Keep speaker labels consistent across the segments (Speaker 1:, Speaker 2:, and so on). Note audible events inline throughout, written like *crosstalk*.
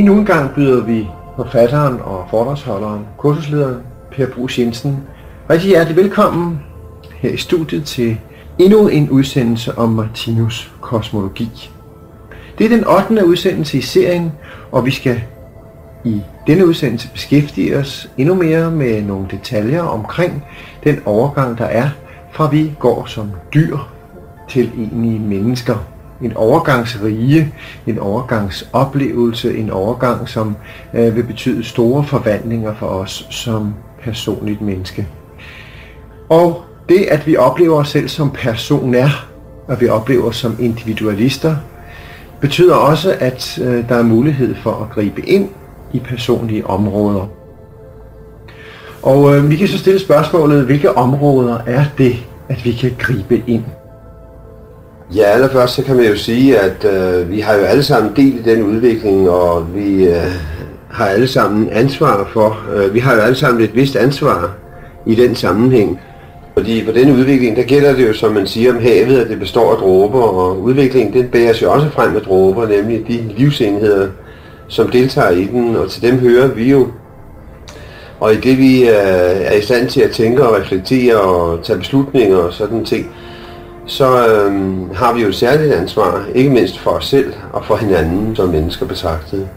Speaker 1: Endnu en gang byder vi forfatteren og foredragsholderen, kursuslederen Per Brugs Jensen, rigtig hjertelig velkommen her i studiet til endnu en udsendelse om Martinus kosmologi. Det er den 8. udsendelse i serien, og vi skal i denne udsendelse beskæftige os endnu mere med nogle detaljer omkring den overgang, der er fra vi går som dyr til egentlige mennesker. En overgangsrige, en overgangsoplevelse, en overgang, som øh, vil betyde store forvandlinger for os som personligt menneske. Og det, at vi oplever os selv som personer, og vi oplever os som individualister, betyder også, at øh, der er mulighed for at gribe ind i personlige områder. Og øh, vi kan så stille spørgsmålet, hvilke områder er det, at vi kan gribe ind?
Speaker 2: Ja, allerførst så kan man jo sige, at øh, vi har jo alle sammen del i den udvikling, og vi øh, har alle sammen ansvar for, øh, vi har jo alle sammen et vist ansvar i den sammenhæng. Fordi på den udvikling, der gælder det jo, som man siger om havet, at det består af dråber, og udviklingen den bærer sig også frem med dråber, nemlig de livsenheder, som deltager i den, og til dem hører vi jo. Og i det vi øh, er i stand til at tænke og reflektere og tage beslutninger og sådan ting, så øhm, har vi jo et særligt ansvar, ikke mindst for os selv og for hinanden som mennesker betragtet.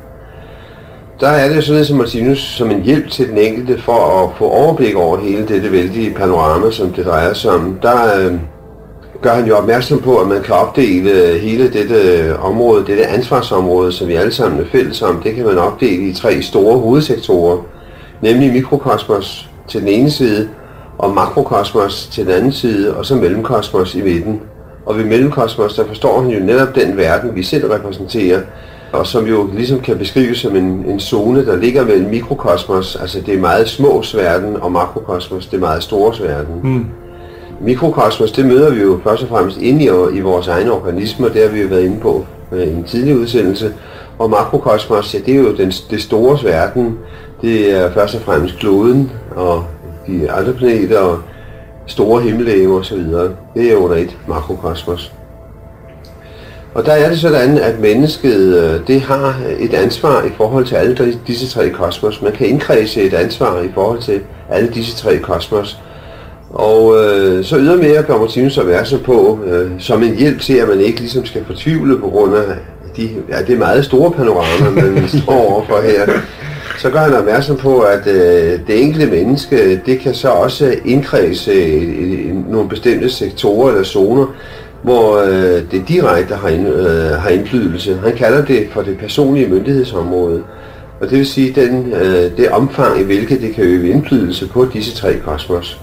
Speaker 2: Der er det sådan som Martinus som en hjælp til den enkelte for at få overblik over hele dette vældige panorama, som det drejer sig om. Der øhm, gør han jo opmærksom på, at man kan opdele hele dette øh, område, dette ansvarsområde, som vi alle sammen er fælles om, det kan man opdele i tre store hovedsektorer, nemlig mikrokosmos til den ene side, og makrokosmos til den anden side, og så mellemkosmos i midten. Og ved mellemkosmos, der forstår han jo netop den verden, vi selv repræsenterer, og som jo ligesom kan beskrives som en, en zone, der ligger mellem mikrokosmos, altså det er meget små verden, og makrokosmos, det er meget store verden. Mm. Mikrokosmos, det møder vi jo først og fremmest inde i, i vores egne organismer, det har vi jo været inde på øh, i en tidlig udsendelse. Og makrokosmos, ja, det er jo den, det store verden, det er først og fremmest kloden og de andre planeter og store himmellegemer osv. Det er under et makrokosmos. Og der er det sådan, at mennesket øh, det har et ansvar i forhold til alle disse tre kosmos. Man kan indkredse et ansvar i forhold til alle disse tre kosmos. Og øh, så ydermere gør Martinus opmærksom på, øh, som en hjælp til, at man ikke ligesom skal fortvivle på grund af de, ja, det meget store panorama, man *laughs* står overfor her så gør han opmærksom på, at øh, det enkelte menneske, det kan så også indkredse øh, nogle bestemte sektorer eller zoner, hvor øh, det direkte har, ind, øh, har indflydelse. Han kalder det for det personlige myndighedsområde. Og det vil sige den, øh, det omfang, i hvilket det kan øve indflydelse på disse tre kosmos.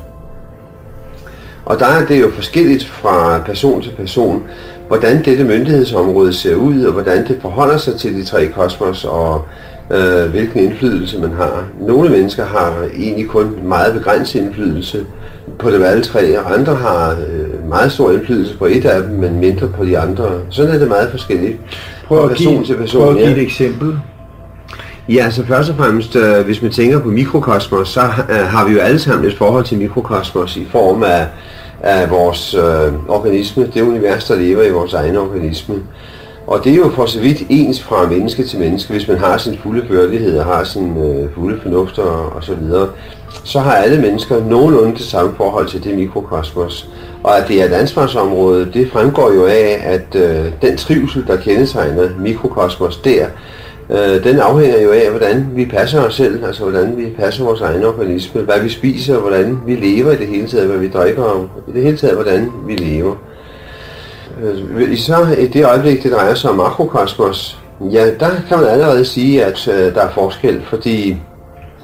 Speaker 2: Og der er det jo forskelligt fra person til person, hvordan dette myndighedsområde ser ud, og hvordan det forholder sig til de tre kosmos, og øh, hvilken indflydelse man har. Nogle mennesker har egentlig kun meget begrænset indflydelse på det alle tre, og andre har øh, meget stor indflydelse på et af dem, men mindre på de andre. Sådan er det meget forskelligt.
Speaker 1: Prøv at, person give, til person, prøv at give et eksempel.
Speaker 2: Ja, altså først og fremmest, øh, hvis man tænker på mikrokosmos, så øh, har vi jo alle sammen et forhold til mikrokosmos i form af, af vores øh, organisme, det univers, der lever i vores egen organisme. Og det er jo for så vidt ens fra menneske til menneske, hvis man har sin fulde førlighed og har sin øh, fulde fornuft og, og så videre. Så har alle mennesker nogenlunde det samme forhold til det mikrokosmos. Og at det er et ansvarsområde, det fremgår jo af, at øh, den trivsel, der kendetegner mikrokosmos der, øh, den afhænger jo af, hvordan vi passer os selv, altså hvordan vi passer vores egen organisme, hvad vi spiser, hvordan vi lever i det hele taget, hvad vi drikker, og i det hele taget, hvordan vi lever. Øh, så i det øjeblik, det drejer sig om makrokosmos, ja, der kan man allerede sige, at øh, der er forskel, fordi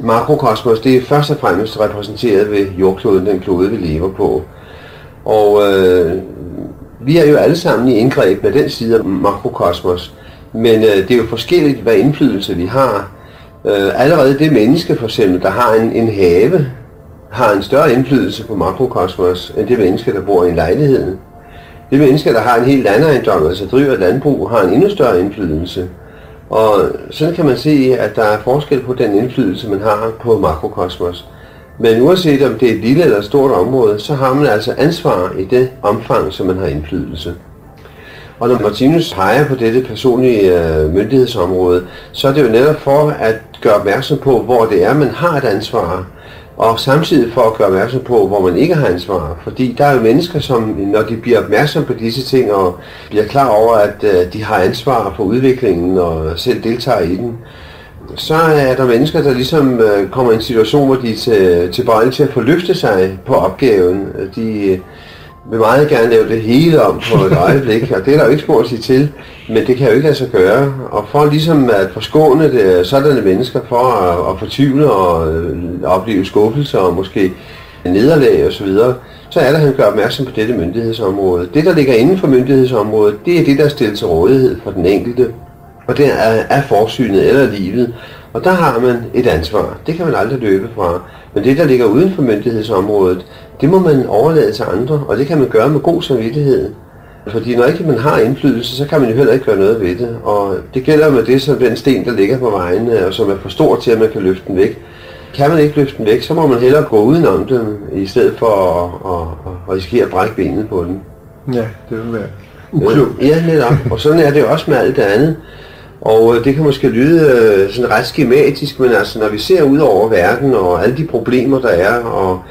Speaker 2: makrokosmos, det er først og fremmest repræsenteret ved jordkloden, den klode, vi lever på. Og øh, vi er jo alle sammen i indgreb med den side af makrokosmos, men øh, det er jo forskelligt, hvad indflydelse vi har. Øh, allerede det menneske, for eksempel, der har en, en have, har en større indflydelse på makrokosmos, end det menneske, der bor i en lejlighed. Det mennesker, der har en helt anden ejendom, altså driver landbrug, har en endnu større indflydelse. Og sådan kan man se, at der er forskel på den indflydelse, man har på makrokosmos. Men uanset om det er et lille eller stort område, så har man altså ansvar i det omfang, som man har indflydelse. Og når Martinus peger på dette personlige øh, myndighedsområde, så er det jo netop for at gøre opmærksom på, hvor det er, man har et ansvar, og samtidig for at gøre opmærksom på, hvor man ikke har ansvar. Fordi der er jo mennesker, som når de bliver opmærksom på disse ting og bliver klar over, at øh, de har ansvar for udviklingen og selv deltager i den, så er der mennesker, der ligesom øh, kommer i en situation, hvor de er til, tilbøjelige til at forløfte sig på opgaven. De vil meget gerne lave det hele om på et øjeblik, og det er der jo ikke spor at sige til, men det kan jo ikke lade sig gøre. Og for ligesom at forskåne det, øh, sådanne mennesker for at, at fortvivle og øh, opleve skuffelser og måske nederlag og så, videre, så er der, han gør opmærksom på dette myndighedsområde. Det, der ligger inden for myndighedsområdet, det er det, der er stillet til rådighed for den enkelte, og det er, er forsynet eller livet. Og der har man et ansvar. Det kan man aldrig løbe fra. Men det, der ligger uden for myndighedsområdet, det må man overlade til andre, og det kan man gøre med god samvittighed. Fordi når ikke man har indflydelse, så kan man jo heller ikke gøre noget ved det. Og det gælder med det som den sten, der ligger på vejen, og som er for stor til, at man kan løfte den væk. Kan man ikke løfte den væk, så må man hellere gå udenom den, i stedet for at, at, at risikere at brække benet på den.
Speaker 1: Ja, det vil være uklogt.
Speaker 2: Ja, netop. Og sådan er det også med alt det andet. Og øh, det kan måske lyde øh, sådan ret skematisk, men altså når vi ser ud over verden og alle de problemer, der er, og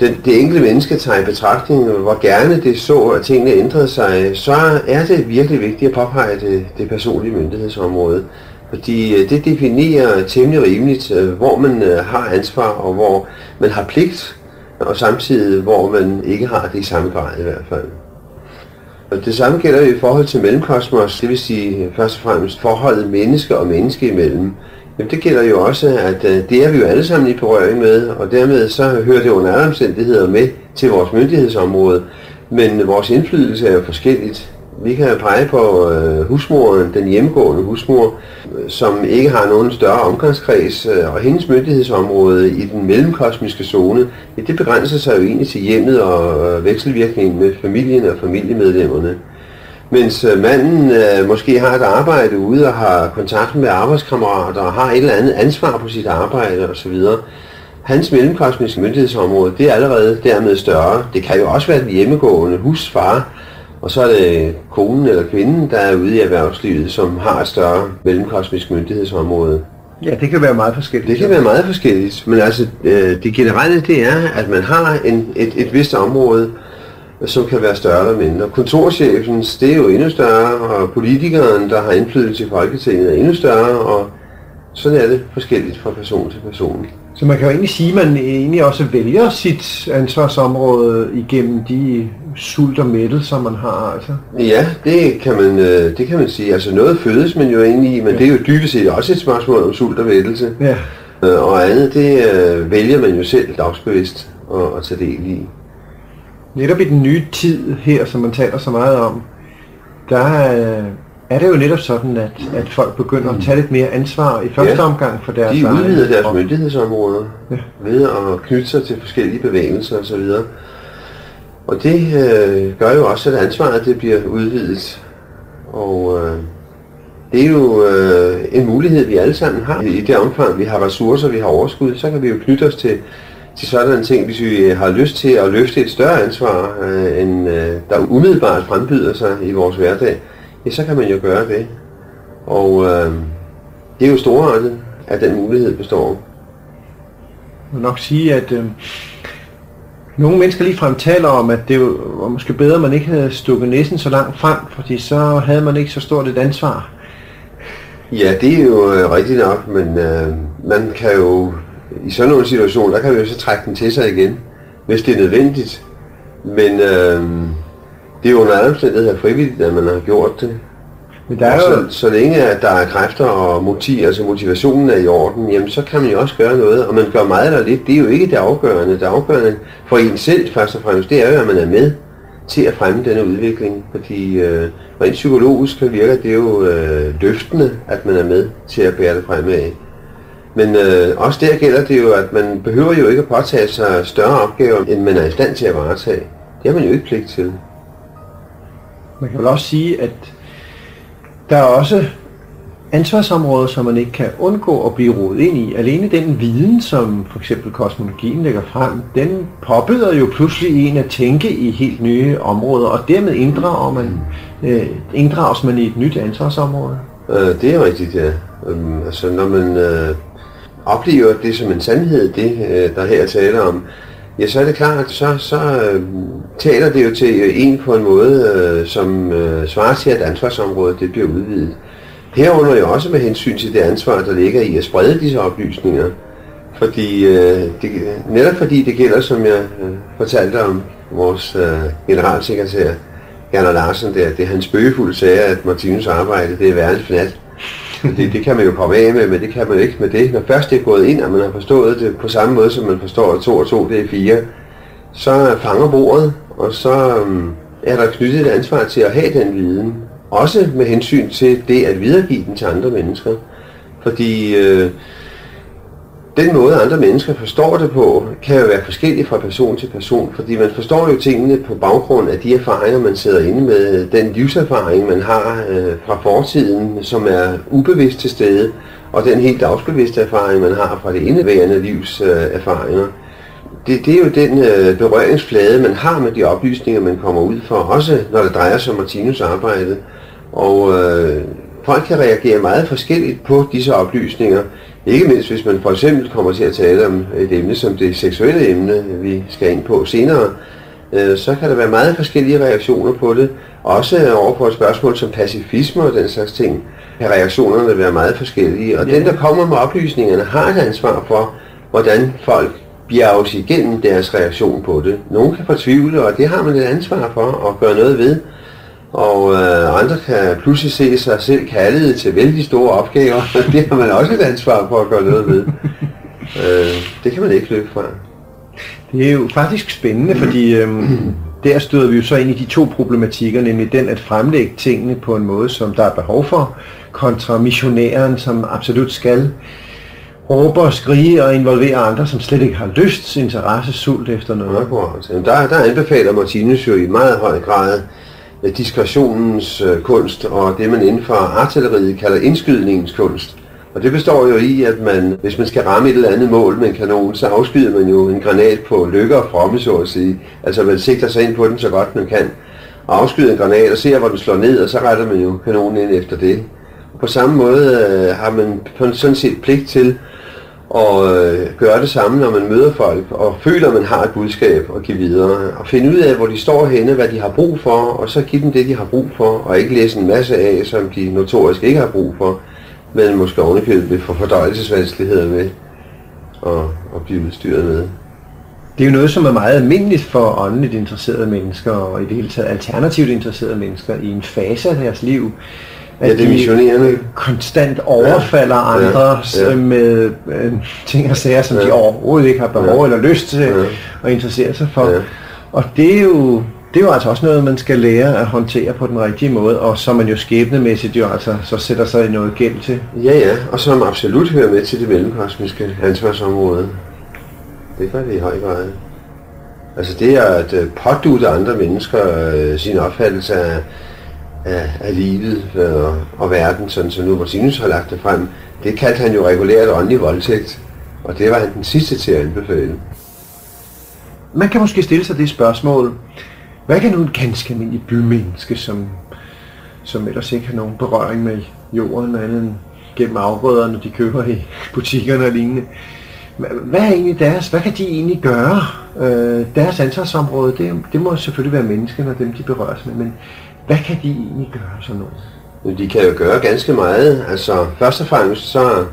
Speaker 2: den, det enkelte menneske tager i betragtning, hvor gerne det så, at tingene ændrede sig, så er det virkelig vigtigt at påpege det, det personlige myndighedsområde. Fordi øh, det definerer temmelig rimeligt, hvor man har ansvar og hvor man har pligt, og samtidig hvor man ikke har det i samme grad i hvert fald. Og det samme gælder i forhold til mellemkosmos, det vil sige øh, først og fremmest forholdet menneske og menneske imellem. Jamen det gælder jo også, at øh, det er vi jo alle sammen i berøring med, og dermed så hører det under alle omstændigheder med til vores myndighedsområde. Men vores indflydelse er jo forskelligt. Vi kan pege på øh, husmoren, den hjemmegående husmor, som ikke har nogen større omgangskreds, øh, og hendes myndighedsområde i den mellemkosmiske zone, ja, det begrænser sig jo egentlig til hjemmet og øh, vekselvirkningen med familien og familiemedlemmerne. Mens øh, manden øh, måske har et arbejde ude og har kontakt med arbejdskammerater og har et eller andet ansvar på sit arbejde osv., Hans mellemkosmiske myndighedsområde, det er allerede dermed større. Det kan jo også være den hjemmegående husfar, og så er det konen eller kvinden, der er ude i erhvervslivet, som har et større mellemkosmisk myndighedsområde.
Speaker 1: Ja, det kan være meget forskelligt.
Speaker 2: Det kan være meget forskelligt, men altså øh, det generelle det er, at man har en, et, et vist område, som kan være større eller mindre. Kontorchefens, det er jo endnu større, og politikeren, der har indflydelse i Folketinget, er endnu større, og sådan er det forskelligt fra person til person.
Speaker 1: Så man kan jo egentlig sige, at man egentlig også vælger sit ansvarsområde igennem de sult og mættelser, man har. Altså.
Speaker 2: Ja, det kan, man, øh, det kan man sige. Altså noget fødes man jo egentlig i, men ja. det er jo dybest set også et spørgsmål om sult og mættelse. Ja. Øh, og andet, det øh, vælger man jo selv dagsbevidst at, at tage del i.
Speaker 1: Netop i den nye tid her, som man taler så meget om, der er det jo netop sådan, at, at folk begynder at tage lidt mere ansvar i første ja, omgang for deres
Speaker 2: de udvider deres og... myndighedsområder ja. ved at knytte sig til forskellige bevægelser osv. Og det øh, gør jo også, at ansvaret det bliver udvidet. Og øh, det er jo øh, en mulighed, vi alle sammen har. I det omfang, vi har ressourcer, vi har overskud, så kan vi jo knytte os til, til sådan ting, hvis vi har lyst til at løfte et større ansvar, øh, end øh, der umiddelbart frembyder sig i vores hverdag ja, så kan man jo gøre det. Og øh, det er jo storartet, at den mulighed består.
Speaker 1: Jeg vil nok sige, at øh, nogle mennesker ligefrem taler om, at det var måske bedre, at man ikke havde stukket næsen så langt frem, fordi så havde man ikke så stort et ansvar.
Speaker 2: Ja, det er jo øh, rigtigt nok, men øh, man kan jo, i sådan nogle situationer, der kan vi jo så trække den til sig igen, hvis det er nødvendigt. Men øh, det er jo under alle omstændigheder frivilligt, at man har gjort det. Men der er jo... så, så længe at der er kræfter og motiv, altså motivationen er i orden, jamen så kan man jo også gøre noget, og man gør meget eller lidt. Det er jo ikke det afgørende. Det afgørende for en selv først og fremmest, det er jo, at man er med til at fremme denne udvikling. Fordi øh, rent psykologisk virker det jo øh, løftende, at man er med til at bære det fremad. Men øh, også der gælder det jo, at man behøver jo ikke at påtage sig større opgaver, end man er i stand til at varetage. Det har man jo ikke pligt til.
Speaker 1: Man kan vel også sige, at der er også ansvarsområder, som man ikke kan undgå at blive rodet ind i. Alene den viden, som for eksempel kosmologien lægger frem, den påbyder jo pludselig en at tænke i helt nye områder, og dermed inddrager man, øh, inddrages man i et nyt ansvarsområde.
Speaker 2: Øh, det er rigtigt, ja. Øhm, altså når man øh, oplever det som en sandhed, det øh, der her taler om, ja, så er det klart, så, så øh, taler det jo til en på en måde, øh, som øh, svarer til, at ansvarsområdet det bliver udvidet. Herunder jo også med hensyn til det ansvar, der ligger i at sprede disse oplysninger. Fordi, øh, det, netop fordi det gælder, som jeg øh, fortalte om vores øh, generalsekretær, Gerner Larsen, der, det er hans spøgefulde sagde, at Martinus arbejde, det er verdens nat. *laughs* Det, det kan man jo komme af med, men det kan man jo ikke med det. Når først det er gået ind, og man har forstået det på samme måde, som man forstår, at 2 og 2 det er 4, så fanger bordet, og så um, er der knyttet et ansvar til at have den viden. Også med hensyn til det at videregive den til andre mennesker. Fordi øh, den måde andre mennesker forstår det på, kan jo være forskellig fra person til person, fordi man forstår jo tingene på baggrund af de erfaringer, man sidder inde med, den livserfaring, man har øh, fra fortiden, som er ubevidst til stede, og den helt dagsbevidste erfaring, man har fra det indeværende livs øh, erfaringer. Det, det er jo den øh, berøringsflade, man har med de oplysninger, man kommer ud for, også når det drejer sig om Martinus arbejde. Og øh, folk kan reagere meget forskelligt på disse oplysninger, ikke mindst hvis man for eksempel kommer til at tale om et emne som det seksuelle emne, vi skal ind på senere, øh, så kan der være meget forskellige reaktioner på det. Også over på et spørgsmål som pacifisme og den slags ting, kan reaktionerne være meget forskellige. Og ja. den, der kommer med oplysningerne, har et ansvar for, hvordan folk bjerges igennem deres reaktion på det. Nogle kan fortvivle, og det har man et ansvar for at gøre noget ved og øh, andre kan pludselig se sig selv kaldet til vældig store opgaver, *laughs* det har man også et ansvar for at gøre noget ved. *laughs* øh, det kan man ikke løbe fra.
Speaker 1: Det er jo faktisk spændende, fordi øh, der støder vi jo så ind i de to problematikker, nemlig den at fremlægge tingene på en måde, som der er behov for, kontra missionæren, som absolut skal råbe og skrige og involvere andre, som slet ikke har lyst, interesse, sult efter noget.
Speaker 2: Der, der anbefaler Martinus jo i meget høj grad Øh, diskretionens øh, kunst, og det man inden for artilleriet kalder indskydningens kunst. Og det består jo i, at man, hvis man skal ramme et eller andet mål med en kanon, så afskyder man jo en granat på lykke og fromme, så at sige. Altså man sigter sig ind på den så godt man kan, og afskyder en granat og ser, hvor den slår ned, og så retter man jo kanonen ind efter det. På samme måde øh, har man sådan set pligt til og øh, gøre det samme, når man møder folk, og føler, at man har et budskab at give videre, og finde ud af, hvor de står henne, hvad de har brug for, og så give dem det, de har brug for, og ikke læse en masse af, som de notorisk ikke har brug for, men måske ovenikøbet vil få fordøjelsesvanskeligheder med at, at blive udstyret med.
Speaker 1: Det er jo noget, som er meget almindeligt for åndeligt interesserede mennesker, og i det hele taget alternativt interesserede mennesker i en fase af deres liv,
Speaker 2: at ja, det missionerende.
Speaker 1: konstant overfalder ja, andre ja, ja. med øh, ting og sager, som ja. de overhovedet ikke har behov ja. eller lyst til ja. at interessere sig for. Ja. Og det er jo det er jo altså også noget, man skal lære at håndtere på den rigtige måde, og som man jo skæbnemæssigt jo altså så sætter sig i noget gæld til.
Speaker 2: Ja, ja, og som absolut hører med til det mellemkosmiske ansvarsområde. Det gør det i høj grad. Altså det er at øh, pådute andre mennesker øh, sin opfattelse af, af, af livet og, og verden, sådan som nu Martinus har lagt det frem, det kaldte han jo regulært åndelig voldtægt, og det var han den sidste til at anbefale.
Speaker 1: Man kan måske stille sig det spørgsmål, hvad kan nu en ganske almindelig bymenneske, som, som ellers ikke har nogen berøring med jorden, andet end gennem afgrøderne, de køber i butikkerne og lignende, hvad er egentlig deres, hvad kan de egentlig gøre? Øh, deres ansvarsområde, det, det må selvfølgelig være menneskene og dem, de berøres med, men hvad kan de egentlig gøre sådan noget?
Speaker 2: De kan jo gøre ganske meget. Altså, først og fremmest så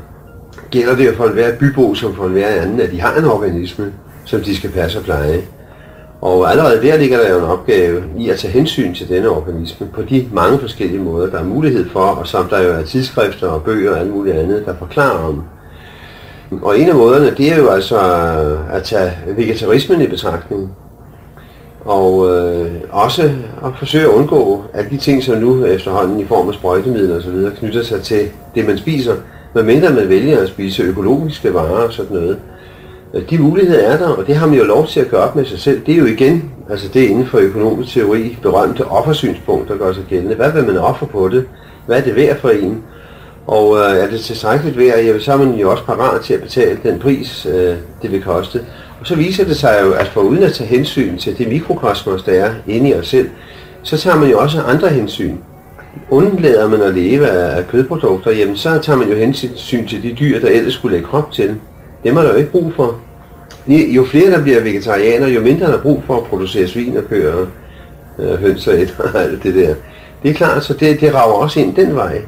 Speaker 2: gælder det jo for enhver bybo som for enhver anden, at de har en organisme, som de skal passe og pleje. Og allerede der ligger der jo en opgave i at tage hensyn til denne organisme på de mange forskellige måder, der er mulighed for, og som der jo er tidsskrifter og bøger og alt muligt andet, der forklarer om. Og en af måderne, det er jo altså at tage vegetarismen i betragtning og øh, også at forsøge at undgå alle de ting, som nu efterhånden i form af sprøjtemidler og så videre knytter sig til det, man spiser, medmindre man vælger at spise økologiske varer og sådan noget. De muligheder er der, og det har man jo lov til at gøre op med sig selv. Det er jo igen, altså det er inden for økonomisk teori, berømte offersynspunkt, der gør sig gældende. Hvad vil man ofre på det? Hvad er det værd for en? Og øh, er det tilstrækkeligt værd, ja, så er man jo også parat til at betale den pris, øh, det vil koste. Og så viser det sig jo, at for uden at tage hensyn til det mikrokosmos, der er inde i os selv, så tager man jo også andre hensyn. Undlader man at leve af, kødprodukter, jamen så tager man jo hensyn til de dyr, der ellers skulle lægge krop til. Dem er der jo ikke brug for. Jo flere der bliver vegetarianer, jo mindre der er brug for at producere svin og køer øh, høns og et og alt det der. Det er klart, så det, det rager også ind den vej.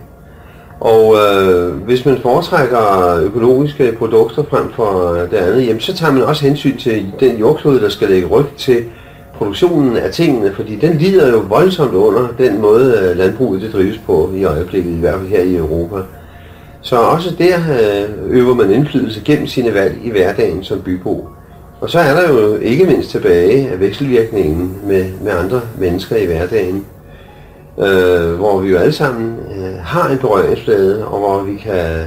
Speaker 2: Og øh, hvis man foretrækker økologiske produkter frem for det andet, jamen, så tager man også hensyn til den jordklode, der skal lægge ryg til produktionen af tingene, fordi den lider jo voldsomt under den måde, øh, landbruget det drives på i øjeblikket, i hvert fald her i Europa. Så også der øh, øver man indflydelse gennem sine valg i hverdagen som bybo. Og så er der jo ikke mindst tilbage af vekselvirkningen med, med andre mennesker i hverdagen øh, hvor vi jo alle sammen øh, har en berøringsflade, og hvor vi kan øh,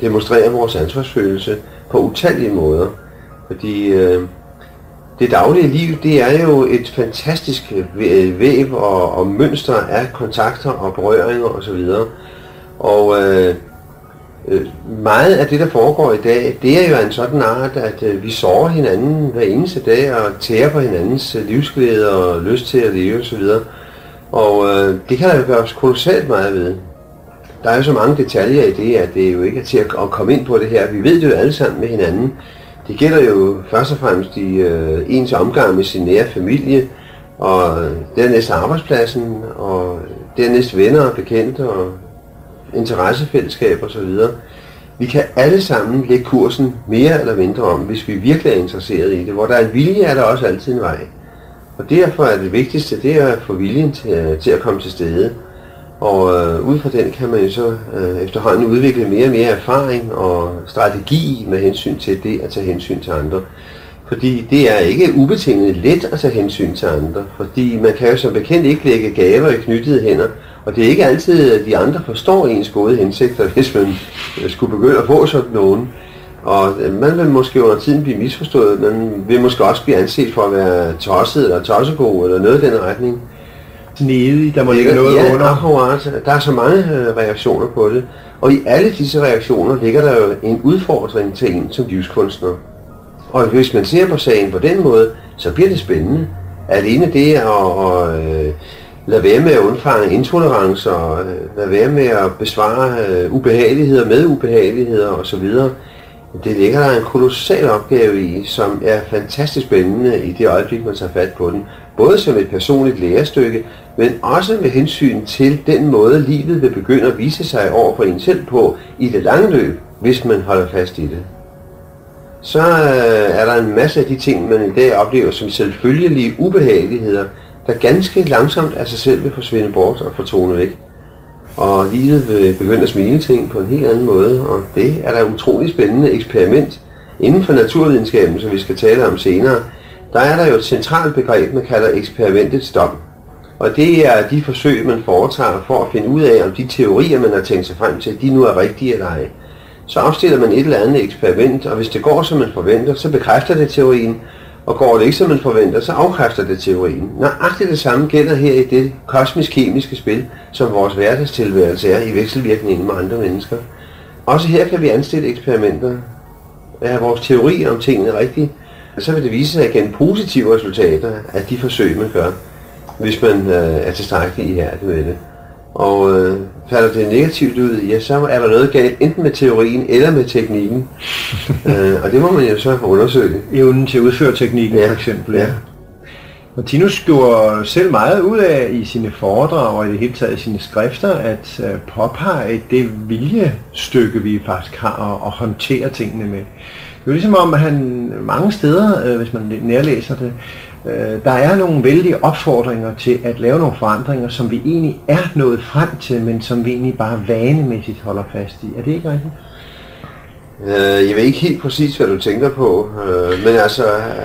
Speaker 2: demonstrere vores ansvarsfølelse på utallige måder. Fordi øh, det daglige liv, det er jo et fantastisk væv og, og mønster af kontakter og berøringer osv. Og øh, øh, meget af det, der foregår i dag, det er jo en sådan art, at øh, vi sover hinanden hver eneste dag og tærer på hinandens øh, livsglæde og lyst til at leve osv. Og øh, det kan der jo gøres kolossalt meget ved. Der er jo så mange detaljer i det, at det jo ikke er til at, at komme ind på det her. Vi ved det jo alle sammen med hinanden. Det gælder jo først og fremmest i øh, ens omgang med sin nære familie, og dernæst arbejdspladsen, og dernæst venner og bekendte, og interessefællesskab osv. Vi kan alle sammen lægge kursen mere eller mindre om, hvis vi virkelig er interesseret i det. Hvor der er en vilje, er der også altid en vej. Og derfor er det vigtigste, det er at få viljen til, øh, til at komme til stede. Og øh, ud fra den kan man jo så øh, efterhånden udvikle mere og mere erfaring og strategi med hensyn til det at tage hensyn til andre. Fordi det er ikke ubetinget let at tage hensyn til andre, fordi man kan jo som bekendt ikke lægge gaver i knyttede hænder, og det er ikke altid, at de andre forstår ens gode hensigter, hvis man øh, skulle begynde at få sådan nogen. Og øh, man vil måske under tiden blive misforstået, man vil måske også blive anset for at være tosset eller tossegod eller noget i den retning.
Speaker 1: Snedig, der må ligge noget
Speaker 2: ja,
Speaker 1: under.
Speaker 2: Akkurat. Der er så mange øh, reaktioner på det. Og i alle disse reaktioner ligger der jo en udfordring til en som livskunstner. Og hvis man ser på sagen på den måde, så bliver det spændende. Alene det at, at øh, lade være med at undfange intolerance og øh, lade være med at besvare øh, ubehageligheder med ubehageligheder osv., det ligger der en kolossal opgave i, som er fantastisk spændende i det øjeblik, man tager fat på den. Både som et personligt lærestykke, men også med hensyn til den måde, livet vil begynde at vise sig over for en selv på i det lange løb, hvis man holder fast i det. Så øh, er der en masse af de ting, man i dag oplever som selvfølgelige ubehageligheder, der ganske langsomt af sig selv vil forsvinde bort og fortone væk. Og livet vil begynde at smile ting på en helt anden måde, og det er da et utroligt spændende eksperiment inden for naturvidenskaben, som vi skal tale om senere. Der er der jo et centralt begreb, man kalder eksperimentets dom. Og det er de forsøg, man foretager for at finde ud af, om de teorier, man har tænkt sig frem til, de nu er rigtige eller ej. Så opstiller man et eller andet eksperiment, og hvis det går, som man forventer, så bekræfter det teorien, og går det ikke, som man forventer, så afkræfter det teorien. Nøjagtigt det samme gælder her i det kosmisk-kemiske spil, som vores hverdagstilværelse er i vekselvirkningen med andre mennesker. Også her kan vi anstille eksperimenter. Er vores teori om tingene rigtig, så vil det vise sig igen positive resultater af de forsøg, man gør, hvis man øh, er tilstrækkelig ihærdig med det. Og øh, falder det negativt ud, ja, så er der noget galt enten med teorien eller med teknikken. *laughs* øh, og det må man jo så undersøge.
Speaker 1: Evnen til at udføre teknikken ja. for eksempel. Ja. Martinus gjorde selv meget ud af i sine foredrag og i det hele taget i sine skrifter at uh, påpege det viljestykke, vi faktisk har at, at håndtere tingene med. Det er jo ligesom om, at han mange steder, uh, hvis man nærlæser det, Øh, der er nogle vældige opfordringer til at lave nogle forandringer, som vi egentlig er nået frem til, men som vi egentlig bare vanemæssigt holder fast i. Er det ikke rigtigt?
Speaker 2: Øh, jeg ved ikke helt præcis, hvad du tænker på, øh, men altså...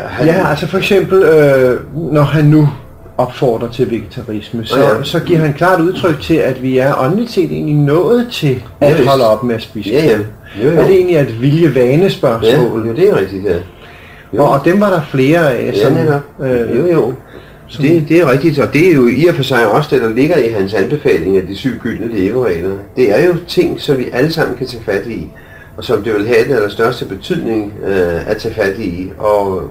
Speaker 1: Han... Ja, altså for eksempel, øh, når han nu opfordrer til vegetarisme, så, ja. så giver han klart udtryk til, at vi er åndeligt set egentlig nået til at ja, holde op med at spise
Speaker 2: ja, ja.
Speaker 1: Jo, jo. Er det egentlig et vilje-vane-spørgsmål?
Speaker 2: Ja, det er rigtigt, ja.
Speaker 1: Jo. Og, og dem var der flere af.
Speaker 2: Sådan, ja, netop. Øh, jo, jo. Det, det er rigtigt, og det er jo i og for sig også det, der ligger i hans anbefaling af de syv gyldne leveregler. Det er jo ting, som vi alle sammen kan tage fat i, og som det vil have den allerstørste betydning øh, at tage fat i, og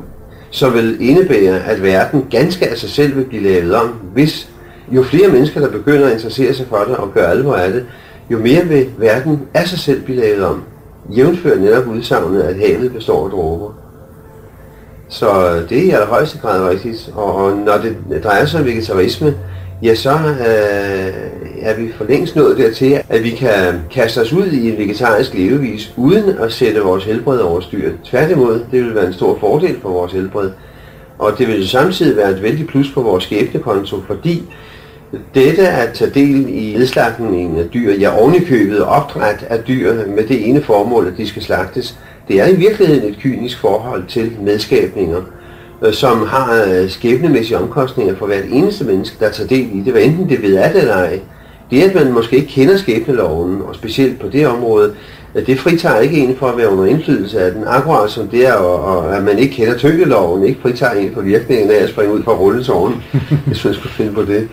Speaker 2: så vil indebære, at verden ganske af sig selv vil blive lavet om, hvis jo flere mennesker, der begynder at interessere sig for det og gøre alvor af det, jo mere vil verden af sig selv blive lavet om. Jævnført netop udsagnet, at havet består af dråber. Så det er i allerhøjeste grad rigtigt. Og når det drejer sig om vegetarisme, ja, så øh, er vi for længst nået dertil, at vi kan kaste os ud i en vegetarisk levevis, uden at sætte vores helbred over styr. Tværtimod, det vil være en stor fordel for vores helbred. Og det vil samtidig være et vældig plus på vores skæbnekonto, fordi dette at tage del i nedslagtningen af dyr, ja ovenikøbet opdræt af dyr med det ene formål, at de skal slagtes, det er i virkeligheden et kynisk forhold til medskabninger, øh, som har øh, skæbnemæssige omkostninger for hvert eneste menneske, der tager del i det, hvad enten det ved at det eller ej. Det, at man måske ikke kender skæbneloven, og specielt på det område, det fritager ikke en for at være under indflydelse af den, akkurat som det er, og, og at man ikke kender tyngeloven, ikke fritager en for virkningen af at springe ud fra rulletårnen, hvis *laughs* man skulle finde på det.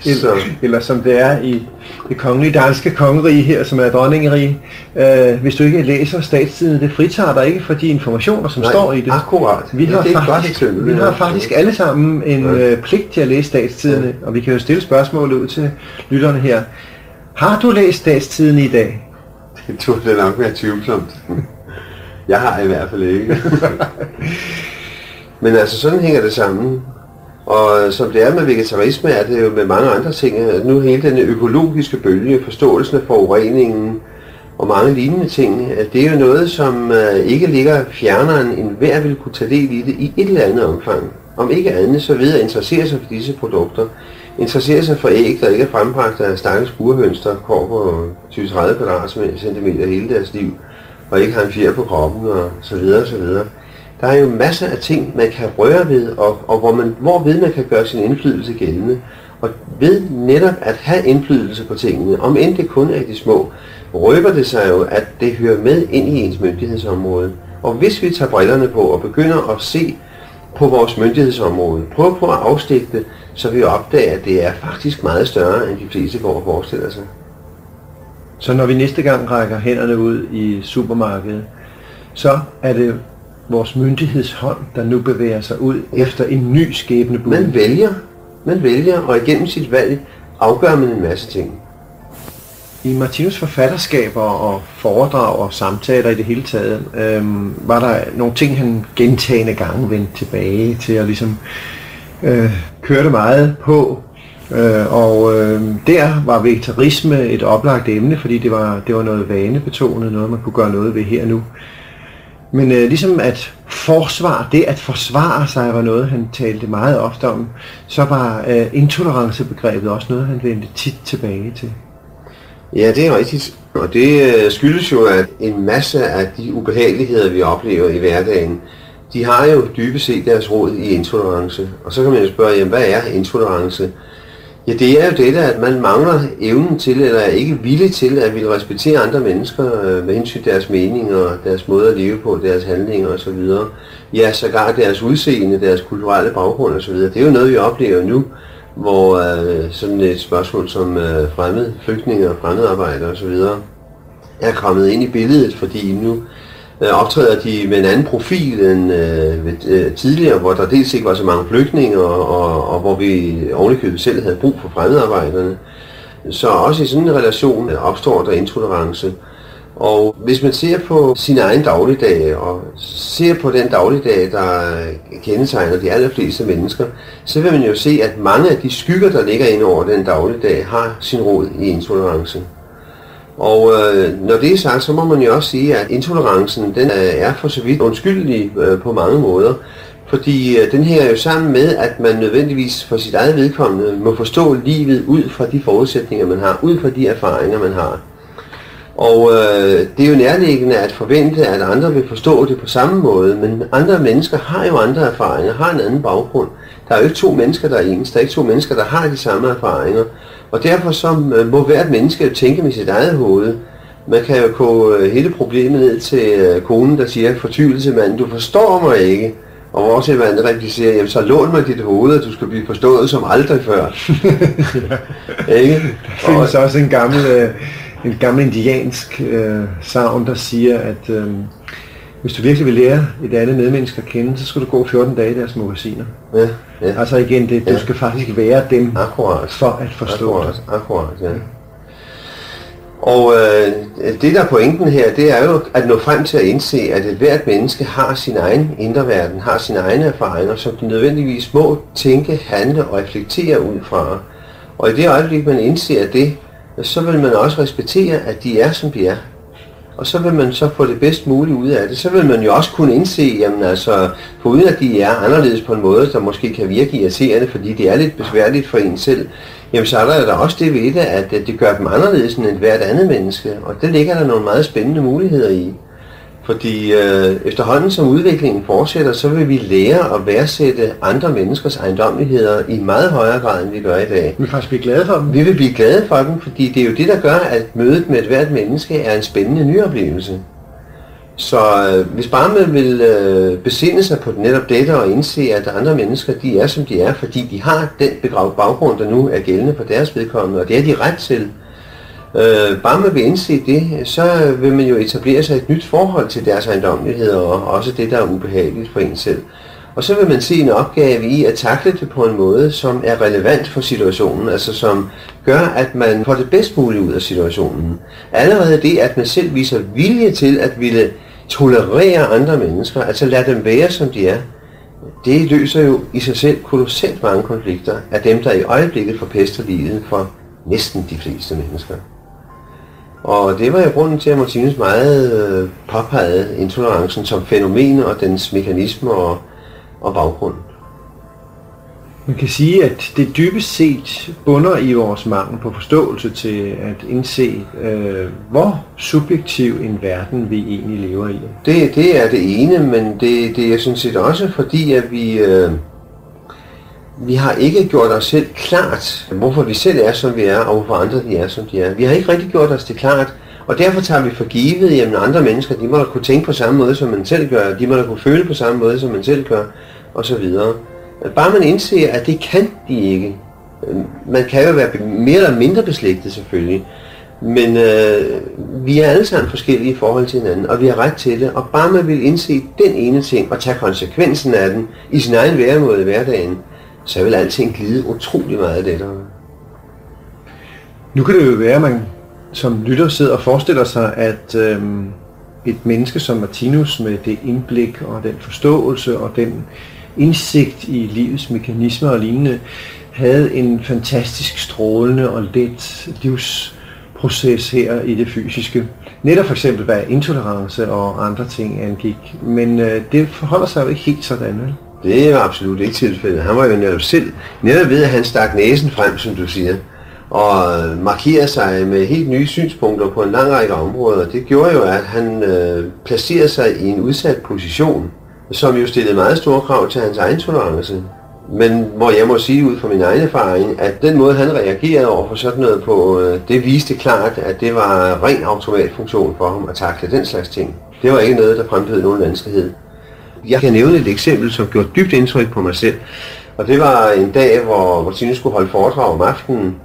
Speaker 1: Så. Eller som det er i det kongelige danske kongerige her, som er dronningerige. Øh, hvis du ikke læser statstiden, det fritager dig ikke for de informationer, som
Speaker 2: Nej,
Speaker 1: står i det.
Speaker 2: Akkurat.
Speaker 1: Vi har,
Speaker 2: ja,
Speaker 1: faktisk, vi har faktisk alle sammen en ja. øh, pligt til at læse statstidene, ja. og vi kan jo stille spørgsmål ud til lytterne her. Har du læst statstiden i dag?
Speaker 2: Det tror det nok være tvivlsomt. Jeg har i hvert fald ikke. *laughs* Men altså sådan hænger det sammen. Og som det er med vegetarisme, er det jo med mange andre ting, nu hele den økologiske bølge, forståelsen af forureningen og mange lignende ting, at det er jo noget, som øh, ikke ligger fjernere end hver vil kunne tage del i det i et eller andet omfang. Om ikke andet, så ved at interessere sig for disse produkter. Interesserer sig for æg, der ikke er frembragt af stakkels burhøns, der går på 20-30 kvadratcentimeter hele deres liv, og ikke har en fjer på kroppen, og så videre, og så videre. Der er jo masser af ting, man kan røre ved, og, og hvor man, hvorved man kan gøre sin indflydelse gældende. Og ved netop at have indflydelse på tingene, om end det kun er de små, røber det sig jo, at det hører med ind i ens myndighedsområde. Og hvis vi tager brillerne på og begynder at se på vores myndighedsområde, prøv på at afstikke det, så vi opdage, at det er faktisk meget større, end de fleste går og forestiller sig.
Speaker 1: Så når vi næste gang rækker hænderne ud i supermarkedet, så er det vores myndighedshånd, der nu bevæger sig ud ja. efter en ny skæbnebud.
Speaker 2: Man vælger, man vælger, og igennem sit valg afgør man en masse ting.
Speaker 1: I Martinus forfatterskaber og foredrag og samtaler i det hele taget, øhm, var der nogle ting, han gentagende gange vendte tilbage til og ligesom øh, kørte meget på. Øh, og øh, der var vegetarisme et oplagt emne, fordi det var, det var noget vanebetonet, noget man kunne gøre noget ved her nu. Men øh, ligesom at forsvar, det at forsvare sig var noget, han talte meget ofte om, så var øh, intolerancebegrebet også noget, han vendte tit tilbage til.
Speaker 2: Ja, det er rigtigt. Og det øh, skyldes jo, at en masse af de ubehageligheder, vi oplever i hverdagen, de har jo dybest set deres råd i intolerance. Og så kan man jo spørge, jamen, hvad er intolerance? Ja, det er jo det, at man mangler evnen til, eller er ikke villig til at ville respektere andre mennesker øh, med hensyn til deres meninger, deres måde at leve på, deres handlinger osv. Ja, sågar deres udseende, deres kulturelle baggrund osv. Det er jo noget, vi oplever nu, hvor øh, sådan et spørgsmål som øh, fremmede flygtninge og fremmedarbejdere osv. er kommet ind i billedet, fordi nu øh, optræder de med en anden profil end øh, øh, tidligere, hvor der dels ikke var så mange flygtninge, og, og, og hvor vi ovenikøbet selv havde brug for fremmedarbejderne. Så også i sådan en relation øh, opstår der intolerance. Og hvis man ser på sin egen dagligdag, og ser på den dagligdag, der kendetegner de allerfleste mennesker, så vil man jo se, at mange af de skygger, der ligger ind over den dagligdag, har sin rod i intolerance. Og øh, når det er sagt, så må man jo også sige, at intolerancen den øh, er for så vidt undskyldelig øh, på mange måder. Fordi øh, den her jo sammen med, at man nødvendigvis for sit eget vedkommende må forstå livet ud fra de forudsætninger, man har, ud fra de erfaringer, man har. Og øh, det er jo nærliggende at forvente, at andre vil forstå det på samme måde, men andre mennesker har jo andre erfaringer, har en anden baggrund. Der er jo ikke to mennesker, der er ens. Der er ikke to mennesker, der har de samme erfaringer. Og derfor så øh, må hvert menneske jo tænke med sit eget hoved. Man kan jo gå øh, hele problemet ned til øh, konen, der siger, fortvivlelse mand, du forstår mig ikke. Og hvor til man replicerer, jamen så lån mig dit hoved, at du skal blive forstået som aldrig før. *laughs*
Speaker 1: ikke? Der findes og... også en gammel, øh, en gammel indiansk øh, savn, der siger, at øh, hvis du virkelig vil lære et andet medmenneske at kende, så skal du gå 14 dage i deres magasiner. Ja, ja. Altså igen, det, du ja. skal faktisk være dem
Speaker 2: akkurat.
Speaker 1: for at forstå
Speaker 2: akkurat, det. Akkurat, ja. Og øh, det der er pointen her, det er jo at nå frem til at indse, at et hvert menneske har sin egen indre verden, har sine egne erfaringer, som de nødvendigvis må tænke, handle og reflektere ud fra. Og i det øjeblik, man indser det, så vil man også respektere, at de er, som de er og så vil man så få det bedst mulige ud af det. Så vil man jo også kunne indse, jamen altså, uden at de er anderledes på en måde, der måske kan virke irriterende, fordi det er lidt besværligt for en selv, jamen så er der da også det ved det, at det gør dem anderledes end hvert andet menneske, og det ligger der nogle meget spændende muligheder i. Fordi øh, efterhånden som udviklingen fortsætter, så vil vi lære at værdsætte andre menneskers ejendommeligheder i meget højere grad, end vi gør i dag.
Speaker 1: Vi vil faktisk blive glade for dem.
Speaker 2: Vi vil blive glade for dem, fordi det er jo det, der gør, at mødet med et hvert menneske er en spændende nyoplevelse. Så øh, hvis bare man vil øh, besinde sig på netop dette og indse, at andre mennesker, de er som de er, fordi de har den baggrund, der nu er gældende på deres vedkommende, og det er de ret til, Øh, Øh, bare man vil indse det, så vil man jo etablere sig et nyt forhold til deres ejendommeligheder, og også det, der er ubehageligt for en selv. Og så vil man se en opgave i at takle det på en måde, som er relevant for situationen, altså som gør, at man får det bedst muligt ud af situationen. Allerede det, at man selv viser vilje til at ville tolerere andre mennesker, altså lade dem være, som de er, det løser jo i sig selv kolossalt mange konflikter af dem, der i øjeblikket forpester livet for næsten de fleste mennesker. Og det var jo grunden til, at Martinus meget øh, påpegede intolerancen som fænomen og dens mekanismer og, og baggrund.
Speaker 1: Man kan sige, at det dybest set bunder i vores mangel på forståelse til at indse, øh, hvor subjektiv en verden vi egentlig lever i.
Speaker 2: Det, det er det ene, men det, det er sådan set også fordi, at vi... Øh, vi har ikke gjort os selv klart, hvorfor vi selv er, som vi er, og hvorfor andre de er, som de er. Vi har ikke rigtig gjort os det klart, og derfor tager vi for givet, at andre mennesker, de må da kunne tænke på samme måde, som man selv gør, de må da kunne føle på samme måde, som man selv gør, og så videre. Bare man indser, at det kan de ikke. Man kan jo være mere eller mindre beslægtet selvfølgelig, men øh, vi er alle sammen forskellige i forhold til hinanden, og vi har ret til det, og bare man vil indse den ene ting og tage konsekvensen af den i sin egen væremåde i hverdagen, så vil alting glide utrolig meget lettere.
Speaker 1: Nu kan det jo være, at man som lytter sidder og forestiller sig, at øhm, et menneske som Martinus med det indblik og den forståelse og den indsigt i livets mekanismer og lignende, havde en fantastisk strålende og let livsproces her i det fysiske. Netop for eksempel hvad intolerance og andre ting angik. Men øh, det forholder sig jo ikke helt sådan, vel?
Speaker 2: Det var absolut ikke tilfældet. Han var jo netop selv, netop ved at han stak næsen frem, som du siger, og markerede sig med helt nye synspunkter på en lang række områder. Det gjorde jo, at han øh, placerede sig i en udsat position, som jo stillede meget store krav til hans egen tolerance. Men hvor jeg må sige ud fra min egen erfaring, at den måde han reagerede over for sådan noget på, øh, det viste klart, at det var ren automatfunktion for ham at takle den slags ting. Det var ikke noget, der frembød nogen vanskelighed. Jeg kan nævne et eksempel, som gjorde dybt indtryk på mig selv. Og det var en dag, hvor, hvor Tine skulle holde foredrag om aftenen.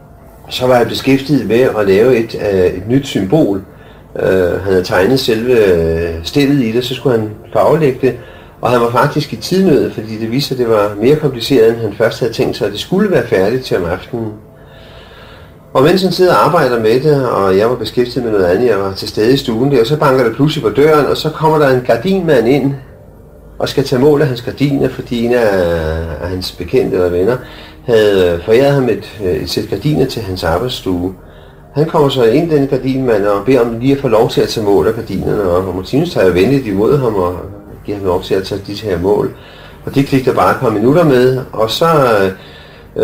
Speaker 2: Så var jeg beskæftiget med at lave et, øh, et nyt symbol. Uh, han havde tegnet selve øh, stillet i det, så skulle han farvelægge det. Og han var faktisk i tidnød, fordi det viste, at det var mere kompliceret, end han først havde tænkt sig, at det skulle være færdigt til om aftenen. Og mens han sidder og arbejder med det, og jeg var beskæftiget med noget andet, jeg var til stede i stuen der, så banker det pludselig på døren, og så kommer der en gardinmand ind og skal tage mål af hans gardiner, fordi en af, af hans bekendte og venner havde øh, foræret ham et, øh, et sæt gardiner til hans arbejdsstue. Han kommer så ind, den gardinmand, og beder om lige at få lov til at tage mål af gardinerne, og Martinus tager jo venligt imod ham og giver ham lov til at tage de her mål. Og det klikker bare et par minutter med, og så øh,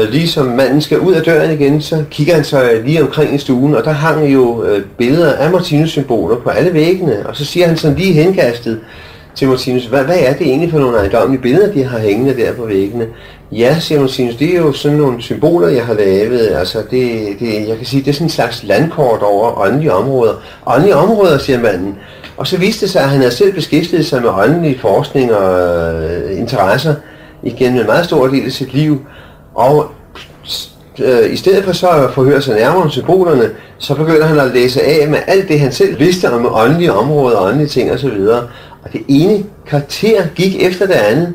Speaker 2: øh, ligesom manden skal ud af døren igen, så kigger han sig lige omkring i stuen, og der hang jo øh, billeder af Martinus symboler på alle væggene, og så siger han sådan lige henkastet, til Martinus, hvad, hvad er det egentlig for nogle ejendomlige billeder, de har hængende der på væggene? Ja, siger Martinus, det er jo sådan nogle symboler, jeg har lavet. Altså, det, det, jeg kan sige, det er sådan en slags landkort over åndelige områder. Åndelige områder, siger manden. Og så viste det sig, at han havde selv beskæftiget sig med åndelig forskning og øh, interesser igennem en meget stor del af sit liv. Og øh, i stedet for så at forhøre sig nærmere om symbolerne, så begynder han at læse af med alt det, han selv vidste om åndelige områder, åndelige ting osv. Og det ene karakter gik efter det andet.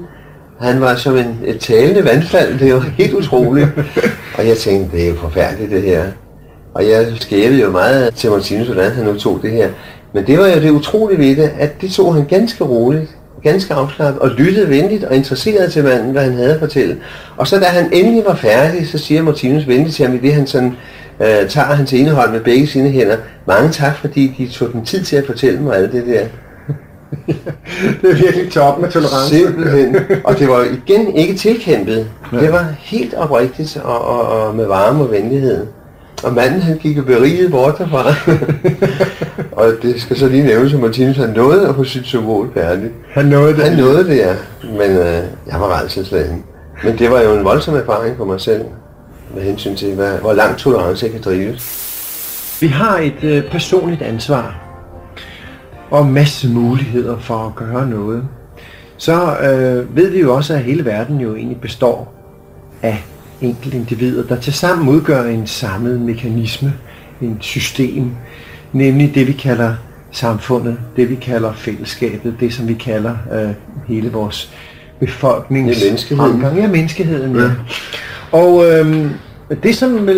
Speaker 2: Han var som en, et talende vandfald, det var helt utroligt. *laughs* og jeg tænkte, det er jo forfærdeligt det her. Og jeg skævede jo meget til Martinus, hvordan han nu tog det her. Men det var jo det utrolige ved det, at det tog han ganske roligt, ganske afslappet, og lyttede venligt og interesseret til manden, hvad han havde at fortælle. Og så da han endelig var færdig, så siger Martinus venligt til ham, i det han sådan øh, tager hans enehånd med begge sine hænder. Mange tak, fordi de tog den tid til at fortælle mig alt det der. *laughs*
Speaker 1: det er virkelig top med tolerance.
Speaker 2: Simpelthen. Og det var igen ikke tilkæmpet. Ja. Det var helt oprigtigt og, og, og med varme og venlighed. Og manden han gik jo beriget bort derfra. *laughs* og det skal så lige nævnes, at Martinus han nåede at få sit symbol færdigt.
Speaker 1: Han nåede det?
Speaker 2: Han nåede det, ja. Men øh, jeg var redselslagen. Men det var jo en voldsom erfaring for mig selv, med hensyn til, hvad, hvor langt tolerance kan drives.
Speaker 1: Vi har et øh, personligt ansvar og masse muligheder for at gøre noget. Så øh, ved vi jo også, at hele verden jo egentlig består af enkelte individer, der tilsammen udgør en samlet mekanisme, en system, nemlig det vi kalder samfundet, det vi kalder fællesskabet, det som vi kalder øh, hele vores befolknings...
Speaker 2: Er menneskeheden.
Speaker 1: Ja, menneskeheden, ja. ja. Og øh, det som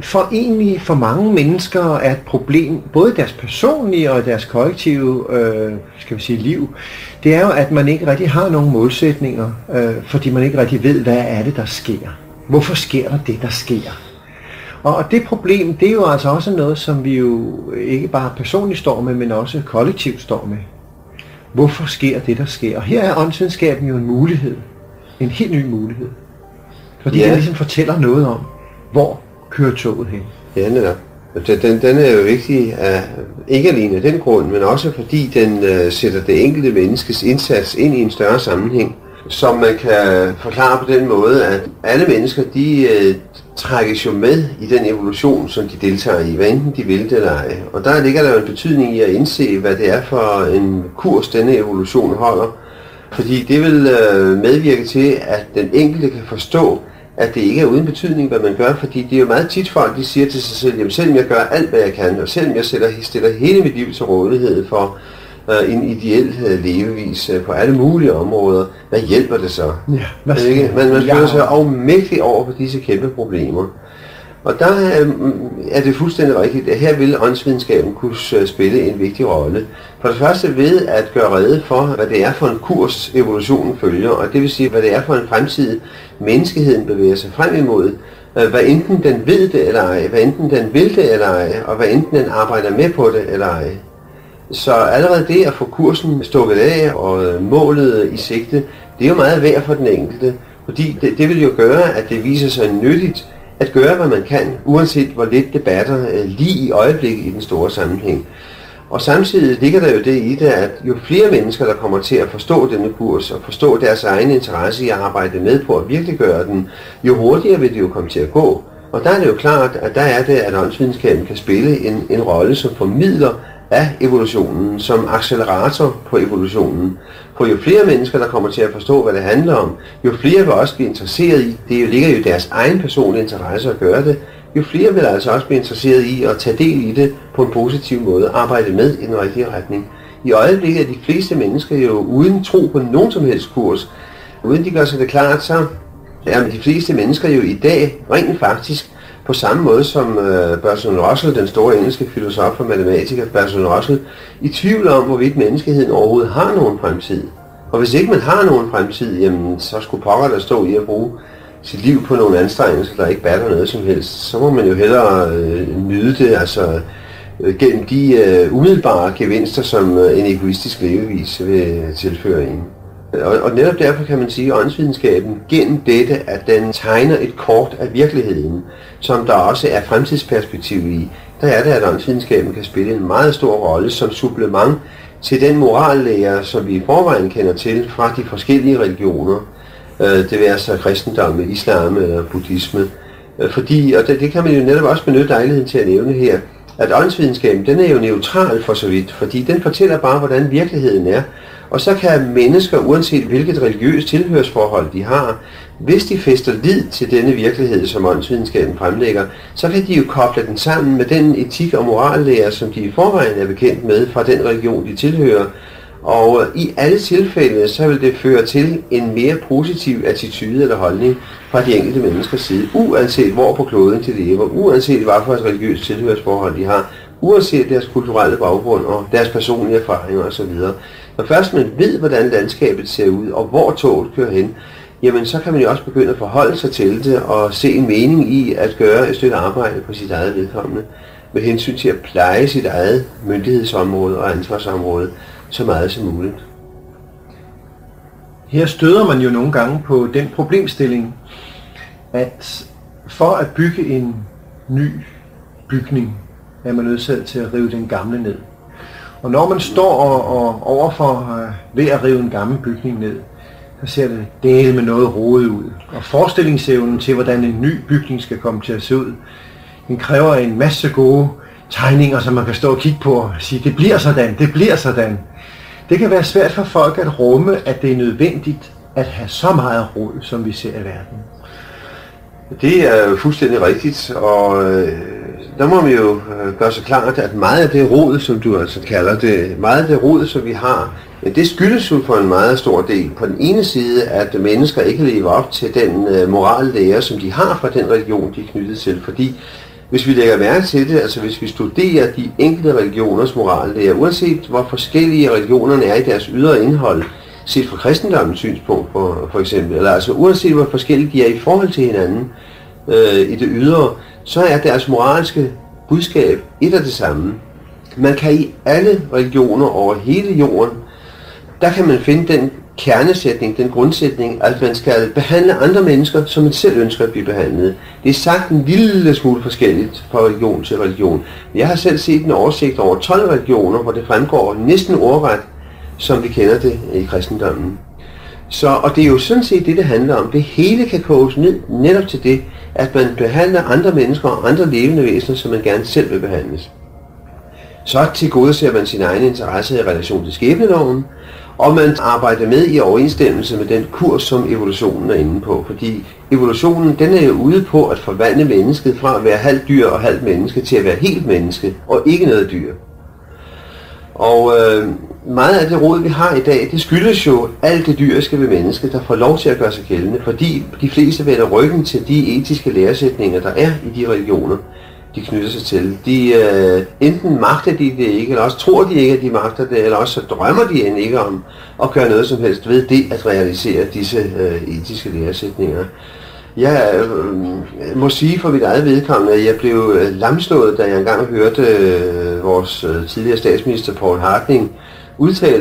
Speaker 1: for egentlig for mange mennesker er et problem, både deres personlige og deres kollektive øh, skal vi sige, liv, det er jo, at man ikke rigtig har nogen målsætninger, øh, fordi man ikke rigtig ved, hvad er det, der sker. Hvorfor sker der det, der sker? Og det problem, det er jo altså også noget, som vi jo ikke bare personligt står med, men også kollektivt står med. Hvorfor sker det, der sker? Og her er åndsvidenskaben jo en mulighed. En helt ny mulighed. Fordi ja. den ligesom fortæller noget om, hvor kører toget hen.
Speaker 2: Ja, netop. Den, den er jo vigtig af, ikke alene af den grund, men også fordi den øh, sætter det enkelte menneskes indsats ind i en større sammenhæng som man kan forklare på den måde, at alle mennesker, de øh, trækkes jo med i den evolution, som de deltager i, hvad enten de vil det eller ej. Og der ligger der jo en betydning i at indse, hvad det er for en kurs, denne evolution holder. Fordi det vil øh, medvirke til, at den enkelte kan forstå, at det ikke er uden betydning, hvad man gør, fordi det er jo meget tit folk, de siger til sig selv, jamen selvom jeg gør alt, hvad jeg kan, og selvom jeg stiller, stiller hele mit liv til rådighed for øh, en ideel øh, levevis øh, på alle mulige områder, hvad hjælper det så? Ja, hvad ikke? Man, man føler sig afmægtig over på disse kæmpe problemer. Og der er, er det fuldstændig rigtigt, at her vil åndsvidenskaben kunne øh, spille en vigtig rolle. For det første ved at gøre rede for, hvad det er for en kurs evolutionen følger, og det vil sige, hvad det er for en fremtid menneskeheden bevæger sig frem imod, øh, hvad enten den ved det eller ej, hvad enten den vil det eller ej, og hvad enten den arbejder med på det eller ej. Så allerede det at få kursen stukket af og øh, målet i sigte, det er jo meget værd for den enkelte. Fordi det, det vil jo gøre, at det viser sig nyttigt at gøre, hvad man kan, uanset hvor lidt det batter øh, lige i øjeblikket i den store sammenhæng. Og samtidig ligger der jo det i det, at jo flere mennesker, der kommer til at forstå denne kurs og forstå deres egen interesse i at arbejde med på at virkeliggøre den, jo hurtigere vil det jo komme til at gå. Og der er det jo klart, at der er det, at åndsvidenskaben kan spille en, en rolle som formidler af evolutionen, som accelerator på evolutionen. For jo flere mennesker, der kommer til at forstå, hvad det handler om, jo flere vil også blive interesseret i, det ligger jo i deres egen personlige interesse at gøre det, jo flere vil altså også blive interesseret i at tage del i det på en positiv måde, arbejde med i den rigtige retning. I øjeblikket er de fleste mennesker jo uden tro på nogen som helst kurs. Uden de gør sig det klart, så er de fleste mennesker jo i dag rent faktisk på samme måde som øh, Bertrand Russell, den store engelske filosof og matematiker Bertrand Russell, i tvivl om, hvorvidt menneskeheden overhovedet har nogen fremtid. Og hvis ikke man har nogen fremtid, jamen, så skulle pokker der stå i at bruge sit liv på nogle anstrengelser, der ikke batter noget som helst. Så må man jo hellere øh, nyde det, altså øh, gennem de øh, umiddelbare gevinster, som øh, en egoistisk levevis vil tilføre en. Og, og netop derfor kan man sige, at åndsvidenskaben gennem dette, at den tegner et kort af virkeligheden, som der også er fremtidsperspektiv i, der er det, at åndsvidenskaben kan spille en meget stor rolle som supplement til den morallære, som vi i forvejen kender til fra de forskellige religioner. Øh, det vil altså kristendomme, islam eller buddhisme. Øh, fordi, og det, det kan man jo netop også benytte lejligheden til at nævne her, at åndsvidenskaben, den er jo neutral for så vidt, fordi den fortæller bare, hvordan virkeligheden er. Og så kan mennesker, uanset hvilket religiøst tilhørsforhold de har, hvis de fester lid til denne virkelighed, som åndsvidenskaben fremlægger, så kan de jo koble den sammen med den etik og morallære, som de i forvejen er bekendt med fra den religion, de tilhører. Og i alle tilfælde, så vil det føre til en mere positiv attitude eller holdning fra de enkelte menneskers side, uanset hvor på kloden de lever, uanset hvad for et religiøst tilhørsforhold de har, uanset deres kulturelle baggrund og deres personlige erfaringer osv. Når først man ved, hvordan landskabet ser ud, og hvor toget kører hen, jamen så kan man jo også begynde at forholde sig til det og se en mening i at gøre et stykke arbejde på sit eget vedkommende med hensyn til at pleje sit eget myndighedsområde og ansvarsområde så meget som muligt.
Speaker 1: Her støder man jo nogle gange på den problemstilling, at for at bygge en ny bygning, er man nødsaget til at rive den gamle ned. Og når man står og, og overfor øh, ved at rive en gammel bygning ned, så ser det del med noget rodet ud. Og forestillingsevnen til, hvordan en ny bygning skal komme til at se ud, den kræver en masse gode tegninger, som man kan stå og kigge på og sige, det bliver sådan, det bliver sådan. Det kan være svært for folk at rumme, at det er nødvendigt at have så meget rod, som vi ser i verden.
Speaker 2: Det er fuldstændig rigtigt, og øh, der må vi jo øh, gøre sig klart, at meget af det rod, som du altså kalder det, meget af det rod, som vi har, det skyldes jo for en meget stor del. På den ene side, at mennesker ikke lever op til den øh, morallære, som de har fra den religion, de er knyttet til, fordi hvis vi lægger mærke til det, altså hvis vi studerer de enkelte religioners morallære, uanset hvor forskellige religionerne er i deres ydre indhold, set fra kristendommens synspunkt for, for eksempel, eller altså uanset hvor forskellige de er i forhold til hinanden øh, i det ydre, så er deres moralske budskab et af det samme. Man kan i alle religioner over hele jorden, der kan man finde den kernesætning, den grundsætning, at man skal behandle andre mennesker, som man selv ønsker at blive behandlet. Det er sagt en lille smule forskelligt fra religion til religion. Jeg har selv set en oversigt over 12 religioner, hvor det fremgår næsten ordret, som vi kender det i kristendommen. Så, og det er jo sådan set det, det handler om. Det hele kan koges ned netop til det, at man behandler andre mennesker og andre levende væsener, som man gerne selv vil behandles. Så tilgodeser man sin egen interesse i relation til skæbneloven, og man arbejder med i overensstemmelse med den kurs, som evolutionen er inde på. Fordi evolutionen, den er jo ude på at forvandle mennesket fra at være halvt dyr og halvt menneske til at være helt menneske, og ikke noget dyr. Og øh, meget af det råd, vi har i dag, det skyldes jo alt det dyriske ved mennesket, der får lov til at gøre sig gældende, fordi de fleste vender ryggen til de etiske læresætninger, der er i de religioner, de knytter sig til. De, øh, enten magter de det ikke, eller også tror de ikke, at de magter det, eller også så drømmer de end ikke om at gøre noget som helst ved det at realisere disse øh, etiske læresætninger. Jeg øh, må sige for mit eget vedkommende, at jeg blev øh, lamslået, da jeg engang hørte øh, vores øh, tidligere statsminister Paul Hartling øh,